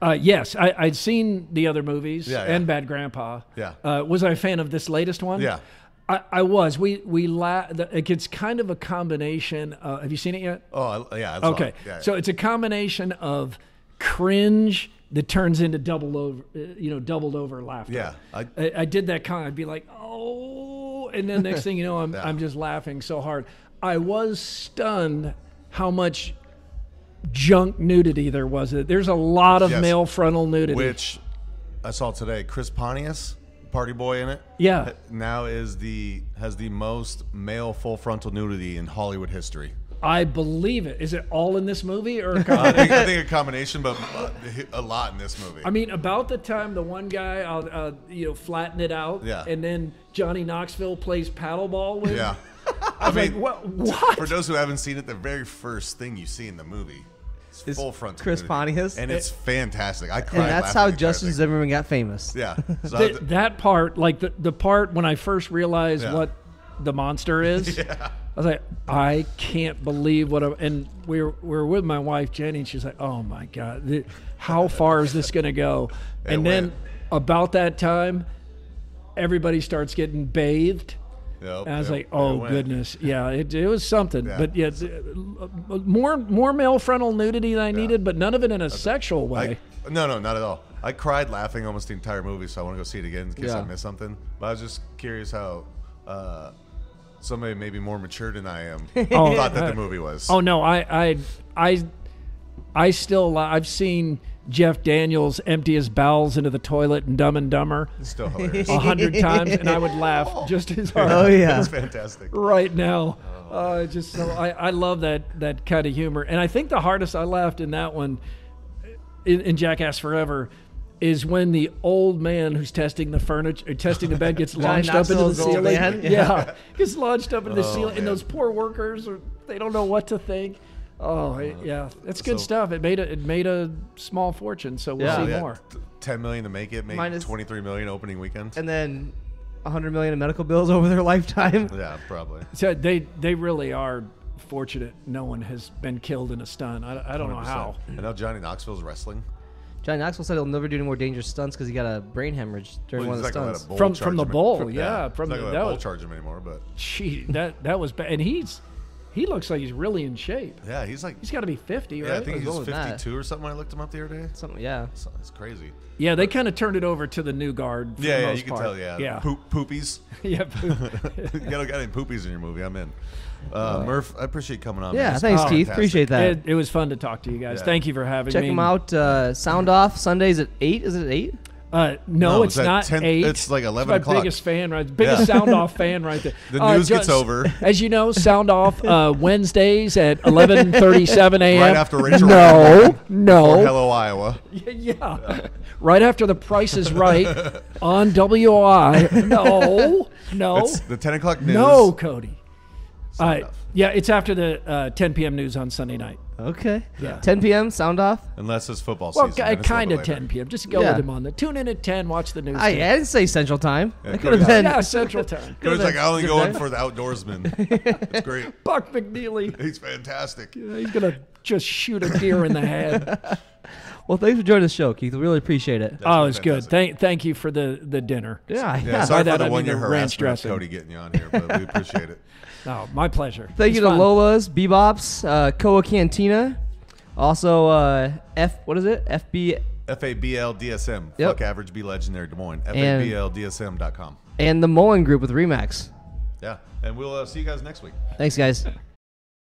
[SPEAKER 3] uh, yes. I, I'd seen the other movies
[SPEAKER 5] Yeah, yeah.
[SPEAKER 3] and Bad Grandpa.
[SPEAKER 5] Yeah.
[SPEAKER 3] Uh, was I a fan of this latest one?
[SPEAKER 5] Yeah.
[SPEAKER 3] I, I was. We we la- the, it gets kind of a combination. Uh, have you seen it yet?
[SPEAKER 5] Oh, yeah. I
[SPEAKER 3] Okay,
[SPEAKER 5] it. Yeah,
[SPEAKER 3] so it's a combination of cringe that turns into double over, uh, you know, doubled over laughter.
[SPEAKER 5] Yeah, I-
[SPEAKER 3] I, I did that kind. I'd be like, oh, and then next thing you know, I'm. [laughs] I'm just laughing so hard. I was stunned how much junk nudity there was. It there's a lot of
[SPEAKER 5] Yes.
[SPEAKER 3] male frontal nudity.
[SPEAKER 5] which I saw today. Chris Pontius, party boy in it.
[SPEAKER 3] Yeah.
[SPEAKER 5] Now is the has the most male full frontal nudity in Hollywood history.
[SPEAKER 3] I believe it. Is it all in this movie or? a [laughs]
[SPEAKER 5] I
[SPEAKER 3] combination?
[SPEAKER 5] think, I think a combination, but uh, a lot in this movie.
[SPEAKER 3] I mean, about the time the one guy, uh, uh, you know, flatten it out,
[SPEAKER 5] Yeah.
[SPEAKER 3] and then Johnny Knoxville plays paddleball with.
[SPEAKER 5] yeah.
[SPEAKER 3] I mean, like, what? What?
[SPEAKER 5] For those who haven't seen it, the very first thing you see in the movie is
[SPEAKER 4] Is
[SPEAKER 5] full frontal
[SPEAKER 4] Chris
[SPEAKER 5] nudity.
[SPEAKER 4] Pontius?
[SPEAKER 5] and it's fantastic. I cried.
[SPEAKER 4] and that's how Justin
[SPEAKER 5] thing.
[SPEAKER 4] Zimmerman got famous.
[SPEAKER 5] Yeah. [laughs] So
[SPEAKER 3] Th-
[SPEAKER 5] th-
[SPEAKER 3] that part, like the, the part when I first realized
[SPEAKER 5] Yeah.
[SPEAKER 3] what the monster is, [laughs] I was like, I can't believe what. I'm. and we were, we were with my wife Jenny, and she's like, Oh my god, th- how far is this going to go? [laughs]
[SPEAKER 5] It
[SPEAKER 3] And then
[SPEAKER 5] went.
[SPEAKER 3] about that time, everybody starts getting bathed.
[SPEAKER 5] Yep,
[SPEAKER 3] And I was
[SPEAKER 5] yep,
[SPEAKER 3] like, "Oh goodness, yeah, it, it was something."
[SPEAKER 5] Yeah.
[SPEAKER 3] But yeah, uh, more more male frontal nudity than I needed, but none of it in a sexual way.
[SPEAKER 5] I, no, no, not at all. I cried laughing almost the entire movie, so I want to go see it again in case
[SPEAKER 4] Yeah.
[SPEAKER 5] I missed something. But I was just curious how uh, somebody maybe more mature than I am
[SPEAKER 3] Oh, [laughs]
[SPEAKER 5] thought that
[SPEAKER 3] uh,
[SPEAKER 5] the movie was.
[SPEAKER 3] Oh no, I I I I still I've seen Jeff Daniels empty his bowels into the toilet in Dumb and Dumber
[SPEAKER 5] It's still hilarious.
[SPEAKER 3] a hundred [laughs] times, and I would laugh just as hard
[SPEAKER 4] Oh yeah.
[SPEAKER 5] that's fantastic.
[SPEAKER 3] right now. Uh, just so I, I love that that kind of humor, and I think the hardest I laughed in that one, in, in Jackass Forever, is when the old man who's testing the furniture, testing the bed, gets [laughs] launched up into the ceiling.
[SPEAKER 4] man?
[SPEAKER 3] Yeah. [laughs] gets launched up into the
[SPEAKER 5] Oh,
[SPEAKER 3] ceiling, and those poor workers are they don't know what to think. Oh uh, it- yeah, it's good
[SPEAKER 5] So-
[SPEAKER 3] stuff. It made a it made a small fortune, so we'll
[SPEAKER 4] Yeah.
[SPEAKER 3] see
[SPEAKER 5] Yeah,
[SPEAKER 3] more.
[SPEAKER 5] t- Ten million to make it, made
[SPEAKER 4] Minus-
[SPEAKER 5] twenty three million opening weekend.
[SPEAKER 4] And then 100 million in medical bills [laughs] over their lifetime. [laughs]
[SPEAKER 5] yeah, probably.
[SPEAKER 3] So they they really are fortunate. No one has been killed in a stunt. I, I don't know
[SPEAKER 5] 100%.
[SPEAKER 3] how.
[SPEAKER 5] I know Johnny Knoxville's wrestling.
[SPEAKER 4] Johnny Knoxville said he'll never do any more dangerous stunts because he got a brain hemorrhage during
[SPEAKER 5] Well,
[SPEAKER 4] one of the
[SPEAKER 5] not gonna
[SPEAKER 4] stunts.
[SPEAKER 5] bull
[SPEAKER 3] From- from the
[SPEAKER 5] him
[SPEAKER 3] bull,
[SPEAKER 5] any-
[SPEAKER 3] yeah, from
[SPEAKER 5] he's not
[SPEAKER 3] the-
[SPEAKER 5] gonna
[SPEAKER 3] that
[SPEAKER 5] let bull
[SPEAKER 3] was-
[SPEAKER 5] charge him anymore. But
[SPEAKER 3] Gee, that that was bad. And he's he looks like he's really in shape.
[SPEAKER 5] yeah, he's like
[SPEAKER 3] He's got to be 50,
[SPEAKER 5] yeah, I think he's
[SPEAKER 4] wrong with that?
[SPEAKER 5] fifty two or something. When I looked him up the other day.
[SPEAKER 4] Something, yeah.
[SPEAKER 5] It's, it's crazy.
[SPEAKER 3] yeah, they kind of turned it over to the new guard. For
[SPEAKER 5] Yeah,
[SPEAKER 3] the
[SPEAKER 5] yeah,
[SPEAKER 3] most
[SPEAKER 5] you can
[SPEAKER 3] part.
[SPEAKER 5] tell. Yeah,
[SPEAKER 3] yeah,
[SPEAKER 5] Poop, poopies. [laughs]
[SPEAKER 3] yeah. [laughs]
[SPEAKER 5] you gotta get any poopies in your movie. I'm in. Uh, Murph, I appreciate coming on.
[SPEAKER 4] Yeah,
[SPEAKER 5] man.
[SPEAKER 4] Thanks,
[SPEAKER 5] is
[SPEAKER 4] Keith.
[SPEAKER 5] fantastic.
[SPEAKER 4] Appreciate that.
[SPEAKER 3] It, it was fun to talk to you guys.
[SPEAKER 5] Yeah.
[SPEAKER 3] Thank you for having
[SPEAKER 4] Check
[SPEAKER 3] me.
[SPEAKER 4] them out. Uh, Sound Off Sundays at 8. Is it 8?
[SPEAKER 3] Uh, no,
[SPEAKER 5] No,
[SPEAKER 3] it's
[SPEAKER 5] it's
[SPEAKER 3] not
[SPEAKER 5] 10
[SPEAKER 3] eight.
[SPEAKER 5] it's like 11
[SPEAKER 3] my
[SPEAKER 5] o'clock.
[SPEAKER 3] biggest fan, right? Biggest
[SPEAKER 5] Yeah.
[SPEAKER 3] sound off [laughs] fan, right there.
[SPEAKER 5] The
[SPEAKER 3] Uh,
[SPEAKER 5] news gets over.
[SPEAKER 3] As you know, sound off uh, [laughs] Wednesdays at eleven thirty-seven a.m.
[SPEAKER 5] Right after Rachel
[SPEAKER 3] No, no.
[SPEAKER 5] Hello, Iowa. [laughs]
[SPEAKER 3] Yeah. Right after the Price is Right on WI. No, no,
[SPEAKER 5] It's the 10 o'clock news.
[SPEAKER 3] no, Cody. Uh, yeah, it's after the uh, 10 p.m. news on Sunday night.
[SPEAKER 4] Okay.
[SPEAKER 3] Yeah.
[SPEAKER 4] 10 p.m. Sound Off.
[SPEAKER 5] Unless it's football
[SPEAKER 3] Well,
[SPEAKER 5] season. Uh, then it's a
[SPEAKER 3] kind
[SPEAKER 5] little
[SPEAKER 3] of
[SPEAKER 5] later.
[SPEAKER 3] 10 p.m. Just go
[SPEAKER 4] Yeah.
[SPEAKER 3] with him on the tune in at 10. Watch the news.
[SPEAKER 4] I, I didn't say Central Time.
[SPEAKER 5] Yeah,
[SPEAKER 4] That could have been.
[SPEAKER 3] yeah, Central Time.
[SPEAKER 5] Cody's like, I only go in for the outdoorsman. [laughs] it's great.
[SPEAKER 3] Buck McNeely.
[SPEAKER 5] He's fantastic.
[SPEAKER 3] He's gonna just shoot a deer in the head. [laughs]
[SPEAKER 4] Well, thanks for joining the show, Keith. We really appreciate it.
[SPEAKER 3] oh, it's good.
[SPEAKER 5] fantastic.
[SPEAKER 3] Thank, thank you for the the dinner.
[SPEAKER 4] Yeah, yeah.
[SPEAKER 5] Yeah, sorry
[SPEAKER 3] By
[SPEAKER 5] for
[SPEAKER 3] that, I
[SPEAKER 5] the
[SPEAKER 3] mean
[SPEAKER 5] one year
[SPEAKER 3] the ranch
[SPEAKER 5] harassment of
[SPEAKER 3] dressing.
[SPEAKER 5] Cody getting you on here, but we appreciate it. [laughs]
[SPEAKER 3] Oh, my pleasure.
[SPEAKER 4] Thank
[SPEAKER 3] It's
[SPEAKER 4] you to
[SPEAKER 3] fun.
[SPEAKER 4] Lola's, BBops, uh, Coa Cantina, Also, uh, F. What is it? FB
[SPEAKER 5] FABL DSM.
[SPEAKER 4] Yep.
[SPEAKER 5] Fuck average, be legendary, Des Moines.
[SPEAKER 4] And-
[SPEAKER 5] FABLDSM.com.
[SPEAKER 4] and the Mullin Group with Remax.
[SPEAKER 5] Yeah. And we'll uh, see you guys next week.
[SPEAKER 4] Thanks, guys.